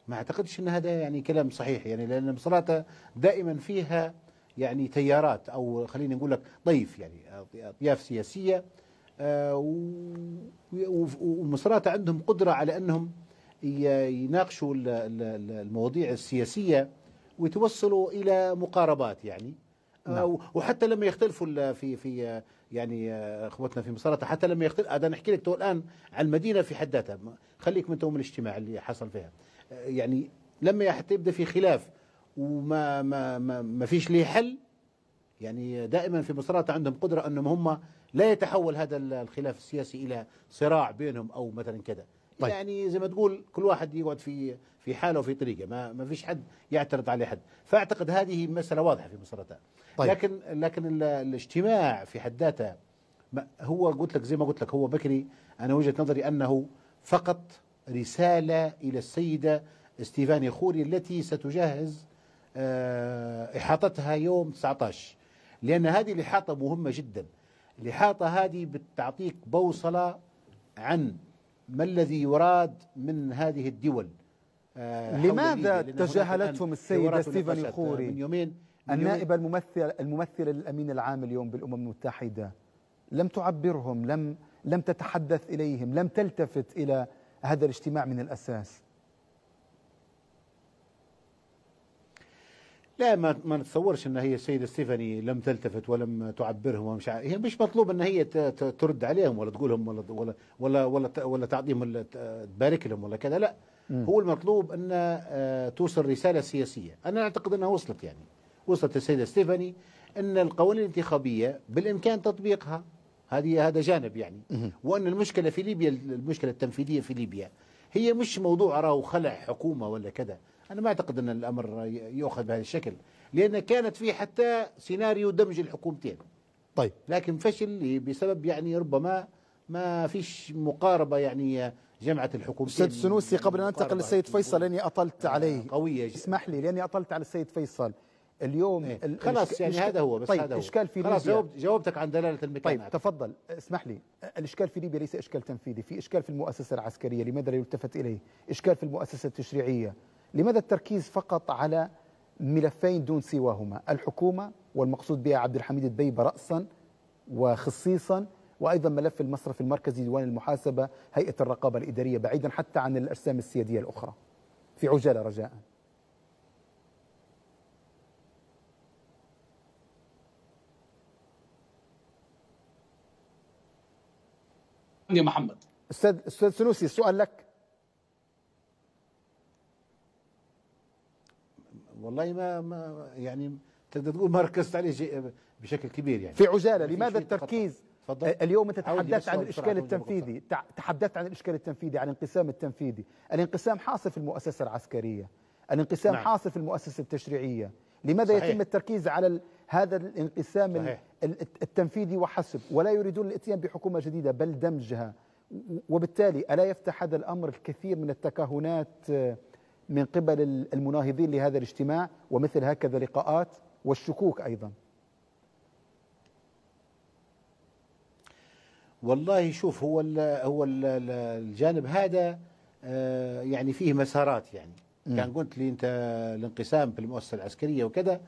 ما أعتقدش أن هذا يعني كلام صحيح يعني لأن مصراتة دائما فيها يعني تيارات أو خلينا نقول لك ضيف يعني أطياف سياسية آه، ومصراتة عندهم قدرة على أنهم ي- يناقشوا ال- ال- المواضيع السياسية ويتوصلوا إلى مقاربات يعني. نعم. آه، وحتى لما يختلفوا في في يعني آه، إخوتنا في مصراتة حتى لما يختلف. هذا نحكي لك تو الآن عن المدينة في حد ذاتها. خليك من تو من الاجتماع اللي حصل فيها. يعني لما حتى يبدأ في خلاف وما ما ما, ما فيش ليه حل يعني دائما في مصراتة عندهم قدرة أنهم هم لا يتحول هذا الخلاف السياسي إلى صراع بينهم أو مثلا كذا طيب. يعني زي ما تقول كل واحد يقعد في في حاله وفي طريقه ما ما فيش حد يعترض عليه حد فأعتقد هذه مسألة واضحة في مصراتة طيب. لكن لكن ال- الاجتماع في حد ذاته هو قلت لك زي ما قلت لك هو بكري أنا وجهة نظري أنه فقط رسالة إلى السيدة ستيفاني خوري التي ستجهز آه، إحاطتها يوم 19 لأن هذه الإحاطة مهمة جدا. الإحاطة هذه بتعطيك بوصلة عن ما الذي يراد من هذه الدول. آه، لماذا؟ لأن تجاهلتهم السيدة ستيفاني. خوري؟ من يومين من النائبة الممثلة الممثلة للأمين العام اليوم بالأمم المتحدة. لم تعبرهم لم لم تتحدث إليهم لم تلتفت إلى هذا الاجتماع من الأساس. لا ما ما نتصورش إن هي السيدة ستيفاني لم تلتفت ولم تعبرهم ومش ع- هي مش مطلوب إن هي ترد عليهم ولا تقول لهم ولا ولا ولا ولا, ولا تعطيهم ولا تبارك لهم ولا كذا لا. هو المطلوب إن آه، توصل رسالة سياسية. أنا أعتقد إنها وصلت يعني. وصلت السيدة ستيفاني إن القوانين الانتخابية بالإمكان تطبيقها. هذه هذا جانب يعني. وأن المشكلة في ليبيا المشكلة التنفيذية في ليبيا. هي مش موضوع راهو خلع حكومة ولا كذا. أنا ما أعتقد أن الأمر يؤخذ بهذا الشكل لأن كانت في حتى سيناريو دمج الحكومتين. طيب. لكن فشل بسبب يعني ربما ما فيش مقاربة يعني جمعت الحكومتين. أستاذ سنوسي قبل أنتقل مقاربة للسيد فيصل لأني أطلت عليه. قوية جدا. اسمح لي لأني أطلت على السيد فيصل. اليوم إيه. خلاص يعني هذا هو بس طيب هذا هو. إشكال في خلاص ليبيا. جاوبت جاوبتك عن دلالة المكان طيب هذا. تفضل. اسمح لي. الإشكال في ليبيا ليس إشكال تنفيذي في إشكال في المؤسسة العسكرية. لماذا لا يلتفت إليه؟ إشكال في المؤسسة التشريعية. لماذا التركيز فقط على ملفين دون سواهما؟ الحكومة والمقصود بها عبد الحميد الدبيبة رأسا وخصيصا وأيضا ملف المصرف المركزي ديوان المحاسبة هيئة الرقابة الإدارية بعيدا حتى عن الأجسام السيادية الأخرى. في عجالة رجاء. يا محمد أستاذ أستاذ سنوسي السؤال لك والله ما, ما يعني تقدر تقول ما ركزت عليه شيء بشكل كبير يعني في عجالة في لماذا. التركيز تفضل. اليوم عودي تحدثت عن عودي التنفيذي تحدثت عن الإشكال التنفيذي عن الانقسام التنفيذي الانقسام حاصل في المؤسسة العسكرية الانقسام نعم. حاصل في المؤسسة التشريعية لماذا صحيح. يتم التركيز على هذا الانقسام ال- صحيح. ال- التنفيذي وحسب ولا يريدون الإتيان بحكومة جديدة بل دمجها. وبالتالي ألا يفتح هذا الأمر الكثير من التكهنات آه، من قبل ال- المناهضين لهذا الاجتماع ومثل هكذا لقاءات والشكوك أيضا. والله شوف هو ال هو ال الجانب هذا آه، يعني فيه مسارات يعني. كان قلت لي أنت الانقسام في المؤسسه العسكرية وكذا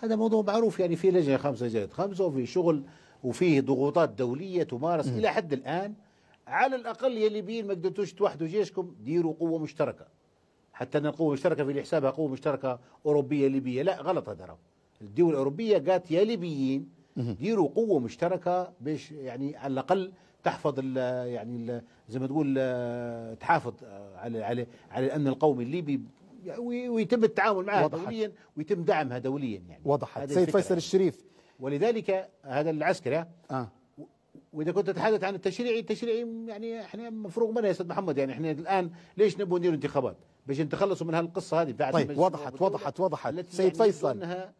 هذا موضوع معروف يعني في لجنة خمسه زائد خمسه وفي شغل وفيه ضغوطات دولية تمارس إلى حد الآن. على الأقل يا ليبيين ما قدرتوش توحدوا جيشكم ديروا قوة مشتركة. حتى أن القوة المشتركة في حسابها قوة مشتركة أوروبية ليبية لا غلط هذا. الدول الأوروبية قالت يا ليبيين ديروا قوة مشتركة باش يعني على الأقل تحفظ ال يعني ال زي ما تقول آه، تحافظ آه، على على على الأمن القومي الليبي ويتم التعامل معها وضحت. دوليا ويتم دعمها دوليا يعني. وضحت. سيد فيصل الشريف. ولذلك هذا العسكري؟ آه. وإذا كنت تتحدث عن التشريعي التشريعي يعني إحنا مفروغ منها يا أستاذ محمد. يعني إحنا الآن ليش نبغى ندير انتخابات؟ باش نتخلصوا من هالقصة هذه بتاعت طيب وضحت وضحت وضحت. سيد يعني فيصل. انها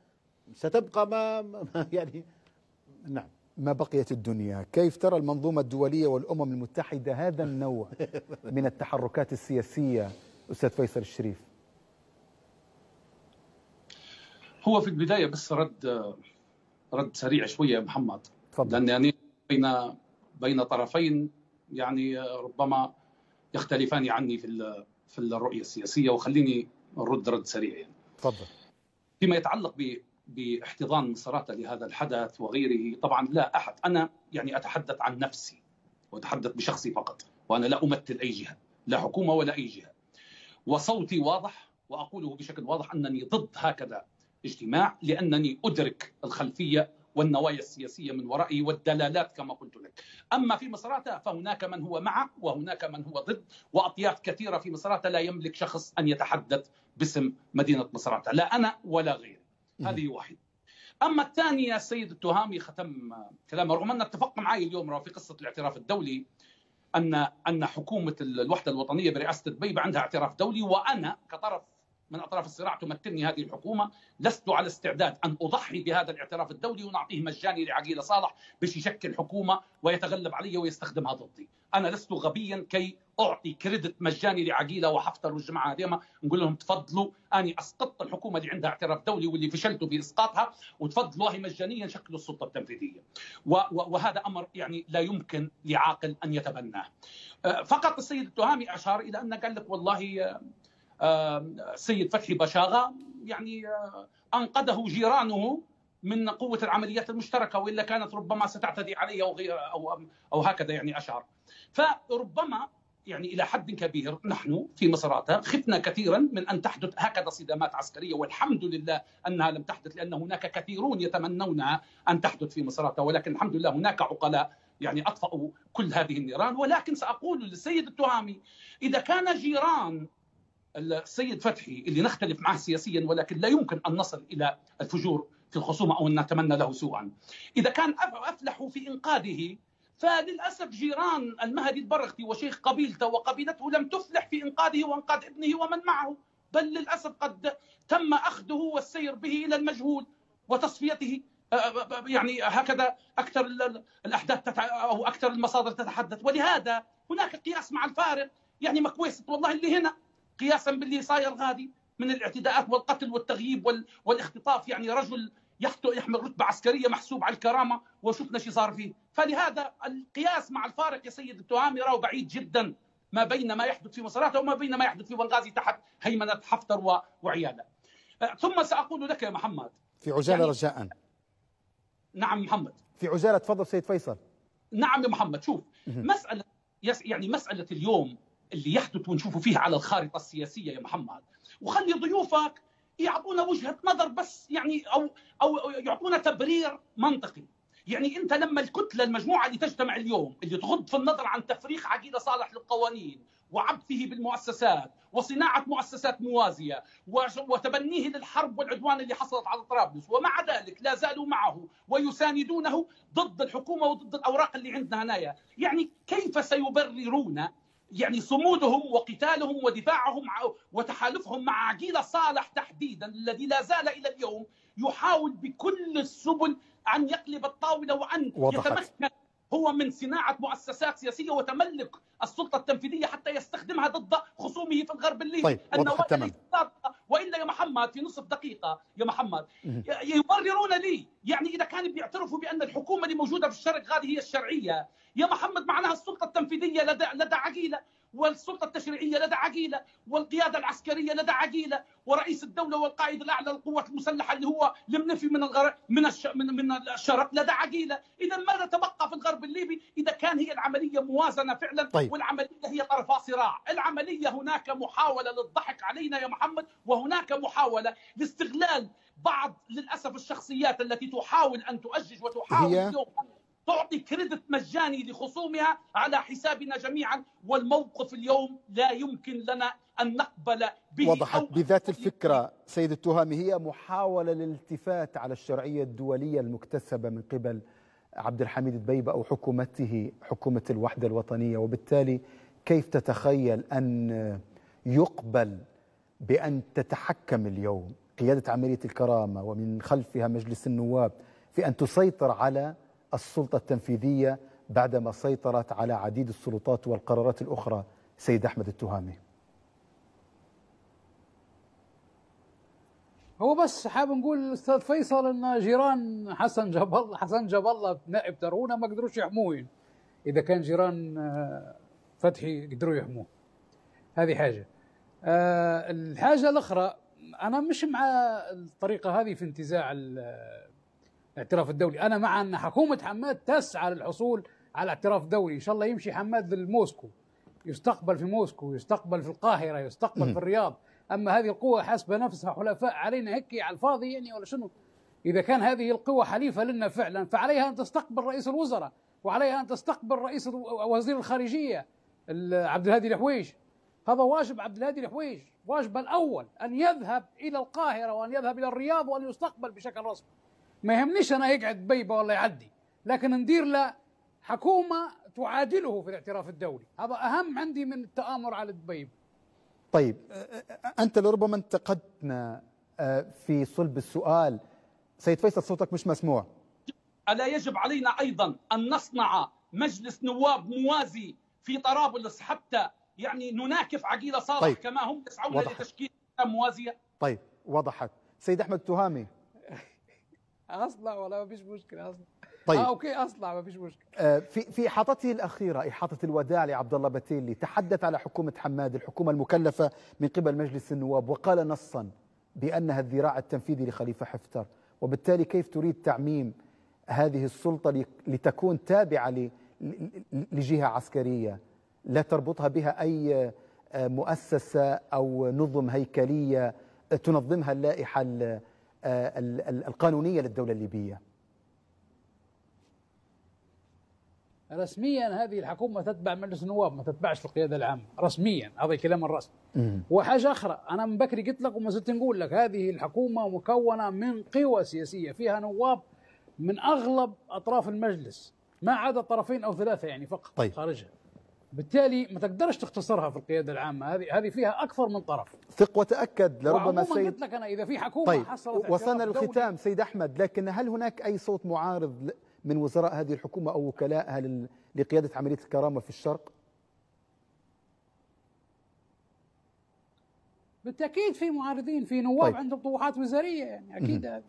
ستبقى ما, ما يعني نعم. ما بقيت الدنيا؟ كيف ترى المنظومة الدولية والأمم المتحدة هذا النوع من التحركات السياسية أستاذ فيصل الشريف؟ هو في البداية بس رد رد سريع شوية يا محمد. تفضل. لأن يعني بين بين طرفين يعني ربما يختلفان عني في في الرؤية السياسية وخليني نرد رد سريع يعني. تفضل. فيما يتعلق ب باحتضان مصراتة لهذا الحدث وغيره طبعا لا أحد أنا يعني أتحدث عن نفسي وأتحدث بشخصي فقط وأنا لا أمثل أي جهة لا حكومة ولا أي جهة. وصوتي واضح وأقوله بشكل واضح أنني ضد هكذا اجتماع لأنني أدرك الخلفية والنوايا السياسية من ورائه والدلالات كما قلت لك. أما في مصراتة فهناك من هو مع وهناك من هو ضد وأطياف كثيرة في مصراتة لا يملك شخص أن يتحدث باسم مدينة مصراتة، لا أنا ولا غيري. هذه واحدة. أما الثاني يا سيد التهامي ختم كلامه رغم أن اتفق معي اليوم في قصة الاعتراف الدولي ان أن حكومة الوحدة الوطنية برئاسة دبيبه عندها اعتراف دولي وأنا كطرف من أطراف الصراع تمثلني هذه الحكومة لست على استعداد أن أضحي بهذا الاعتراف الدولي ونعطيه مجاني لعقيله صالح باش يشكل حكومه ويتغلب علي ويستخدمها ضدي، أنا لست غبيا كي أعطي كريدت مجاني لعقيلة وحفتر والجماعة هذيما نقول لهم تفضلوا أني أسقطت الحكومة اللي عندها اعتراف دولي واللي فشلتوا في إسقاطها وتفضلوا هي مجانيا شكلوا السلطة التنفيذية. وهذا أمر يعني لا يمكن لعاقل أن يتبناه. آه، فقط السيد التهامي أشار إلى أن قال لك والله آه، السيد فتحي بشاغة يعني آه، أنقذه جيرانه من قوة العمليات المشتركة وإلا كانت ربما ستعتدي عليه أو غير أو أو هكذا يعني اشار. فربما يعني إلى حد كبير نحن في مصراتة خفنا كثيرا من أن تحدث هكذا صدامات عسكرية والحمد لله أنها لم تحدث لأن هناك كثيرون يتمنونها أن تحدث في مصراتة ولكن الحمد لله هناك عقلاء يعني أطفأوا كل هذه النيران ولكن سأقول للسيد التهامي إذا كان جيران السيد فتحي اللي نختلف معه سياسيا ولكن لا يمكن أن نصل إلى الفجور في الخصومة أو أن نتمنى له سوءا. إذا كان افلحوا في إنقاذه فللأسف جيران المهدي البرغتي وشيخ قبيلته وقبيلته لم تفلح في إنقاذه وإنقاذ ابنه ومن معه، بل للأسف قد تم أخذه والسير به إلى المجهول وتصفيته. يعني هكذا أكثر ال- ال- الأحداث تتع... أو أكثر المصادر تتحدث. ولهذا هناك قياس مع الفارق يعني مكويسه والله اللي هنا. قياسا باللي صاير غادي من الاعتداءات والقتل والتغييب وال... والاختطاف. يعني رجل يحمل رتبة عسكرية محسوب على الكرامة وشفنا شو صار فيه. فلهذا القياس مع الفارق يا سيد التهامي راه بعيد جدا ما بين ما يحدث في مصراتة وما بين ما يحدث في بنغازي تحت هيمنة حفتر و... وعياله آه، ثم سأقول لك يا محمد. في عجالة يعني- رجاء. نعم محمد. في عجالة تفضل سيد فيصل. نعم يا محمد شوف مسألة يعني مسألة اليوم اللي يحدث ونشوفه فيها على الخارطة السياسية يا محمد. وخلي ضيوفك يعطونا وجهة نظر بس يعني أو أو يعطونا تبرير منطقي. يعني أنت لما الكتلة المجموعة اللي تجتمع اليوم اللي تغض في النظر عن تفريخ عقيدة صالح للقوانين وعبثه بالمؤسسات وصناعة مؤسسات موازية وش- وتبنيه للحرب والعدوان اللي حصلت على طرابلس ومع ذلك لا زالوا معه ويساندونه ضد الحكومة وضد الأوراق اللي عندنا هنايا. يعني كيف سيبررون يعني صمودهم وقتالهم ودفاعهم وتحالفهم مع عقيلة صالح تحديدا الذي لا زال إلى اليوم يحاول بكل السبل أن يقلب الطاولة وأن وضحت. يتمكن هو من صناعة مؤسسات سياسية وتملك السلطة التنفيذية حتى يستخدمها ضد خصومه في الغرب الليبي طيب، النوايا تمام. وإلا يا محمد في نصف دقيقة يا محمد. يبررون لي يعني إذا كانوا بيعترفوا بأن الحكومة اللي موجودة في الشرق هذه هي الشرعية يا محمد معناها السلطة التنفيذية لدى لدى عقيلة والسلطة التشريعية لدى عقيلة والقيادة العسكرية لدى عقيلة ورئيس الدولة والقائد الأعلى للقوات المسلحة اللي هو المنفي من الغرب من الش... من من الشرق لدى عقيلة إذا ماذا تبقى في الغرب الليبي إذا كان هي العملية موازنة فعلا طيب. والعملية هي طرفا صراع العملية هناك محاولة للضحك علينا يا محمد وهناك محاولة لاستغلال بعض للأسف الشخصيات التي تحاول أن تؤجج وتحاول هي؟ اليوم أن تعطي كريدت مجاني لخصومها على حسابنا جميعا والموقف اليوم لا يمكن لنا أن نقبل به وضحت بذات الفكرة سيد التهامي هي محاولة للالتفات على الشرعية الدولية المكتسبة من قبل عبد الحميد دبيبة أو حكومته حكومة الوحدة الوطنية. وبالتالي كيف تتخيل أن يقبل بأن تتحكم اليوم قيادة عملية الكرامة ومن خلفها مجلس النواب في أن تسيطر على السلطة التنفيذية بعدما سيطرت على عديد السلطات والقرارات الأخرى سيد أحمد التهامي. هو بس حاب نقول الاستاذ فيصل إن جيران حسن جاب الله حسن جاب الله نائب ترونه ما قدروش يحموه. إذا كان جيران آه، فتحي قدروا يحموه. هذه حاجة. آه، الحاجة الأخرى أنا مش مع الطريقة هذه في انتزاع الاعتراف الدولي. أنا مع أن حكومة حماد تسعى للحصول على اعتراف دولي. إن شاء الله يمشي حماد لموسكو. يستقبل في موسكو يستقبل في القاهرة يستقبل في الرياض. أما هذه القوى حاسبه نفسها حلفاء علينا. هيك على الفاضي يعني ولا شنو؟ إذا كان هذه القوى حليفة لنا فعلا فعليها أن تستقبل رئيس الوزراء وعليها أن تستقبل رئيس وزير الخارجية ال- عبد الهادي الحويش هذا واجب عبد الهادي الحويش واجب الأول أن يذهب إلى القاهرة وأن يذهب إلى الرياض وأن يستقبل بشكل رسمي. ما يهمنيش أنا يقعد بيبة ولا يعدي. لكن ندير له حكومة تعادله في الاعتراف الدولي. هذا أهم عندي من التآمر على دبيب طيب أنت لربما انتقدتنا في صلب السؤال. سيد فيصل صوتك مش مسموع. ألا يجب علينا أيضا أن نصنع مجلس نواب موازي في طرابلس حتى يعني نناكف عقيله صالح طيب. كما هم يسعون. لتشكيل موازية؟ طيب وضحت سيد أحمد تهامي أصلع ولا ما فيش مشكلة أصلع. طيب. آه أوكي أصلع ما فيش مشكلة. آه، في في احاطته الأخيرة إحاطة الوداع لعبد الله بتيلي تحدث على حكومة حماد الحكومة المكلفة من قبل مجلس النواب وقال نصا بانها الذراع التنفيذي لخليفة حفتر. وبالتالي كيف تريد تعميم هذه السلطة لتكون تابعة لجهة عسكرية؟ لا تربطها بها أي آه، مؤسسة أو نظم هيكلية تنظمها اللائحة آه، ال- ال- القانونية للدولة الليبية رسميا هذه الحكومة تتبع مجلس النواب ما تتبعش القيادة العامة رسميا هذا كلام الرسمي مم. وحاجة أخرى أنا من بكري قلت لك وما زلت نقول لك هذه الحكومة مكونة من قوى سياسية فيها نواب من أغلب أطراف المجلس ما عدا طرفين أو ثلاثة يعني فقط طيب. خارجها بالتالي ما تقدرش تختصرها في القيادة العامة. هذه هذه فيها أكثر من طرف. ثق وتاكد لربما سيد قلت لك أنا إذا في حكومة طيب حصلت وصلنا للختام سيد أحمد. لكن هل هناك أي صوت معارض من وزراء هذه الحكومة أو وكلائها لل- لقيادة عملية الكرامة في الشرق؟ بالتأكيد في معارضين في نواب طيب. طيب. عندهم طموحات وزاريه يعني أكيد هذه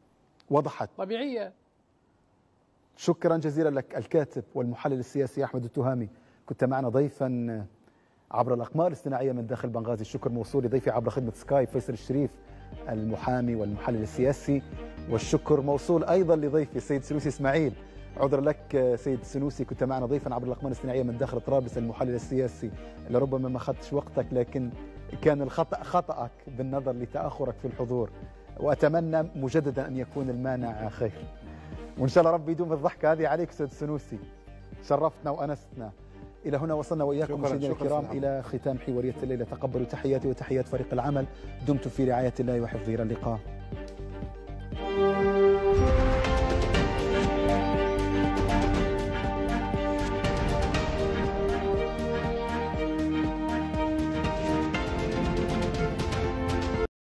وضحت. طبيعية. شكرا جزيلا لك الكاتب والمحلل السياسي أحمد التهامي. كنت معنا ضيفا عبر الأقمار الاصطناعية من داخل بنغازي. الشكر موصول لضيفي عبر خدمة سكاي فيصل الشريف المحامي والمحلل السياسي. والشكر موصول أيضا لضيفي السيد سنوسي إسماعيل. عذر لك سيد سنوسي كنت معنا ضيفا عبر الأقمار الاصطناعية من داخل طرابلس المحلل السياسي. لربما ما اخذتش وقتك لكن كان الخطأ خطأك بالنظر لتأخرك في الحضور. وأتمنى مجددا أن يكون المانع خير وإن شاء الله ربي يدوم الضحكة هذه عليك أستاذ سنوسي شرفتنا وأنستنا. إلى هنا وصلنا وإياكم شكراً، مشاهدينا الكرام. إلى ختام حوارية الليلة. تقبلوا تحياتي وتحيات فريق العمل. دمتم في رعاية الله وحفظه إلى اللقاء.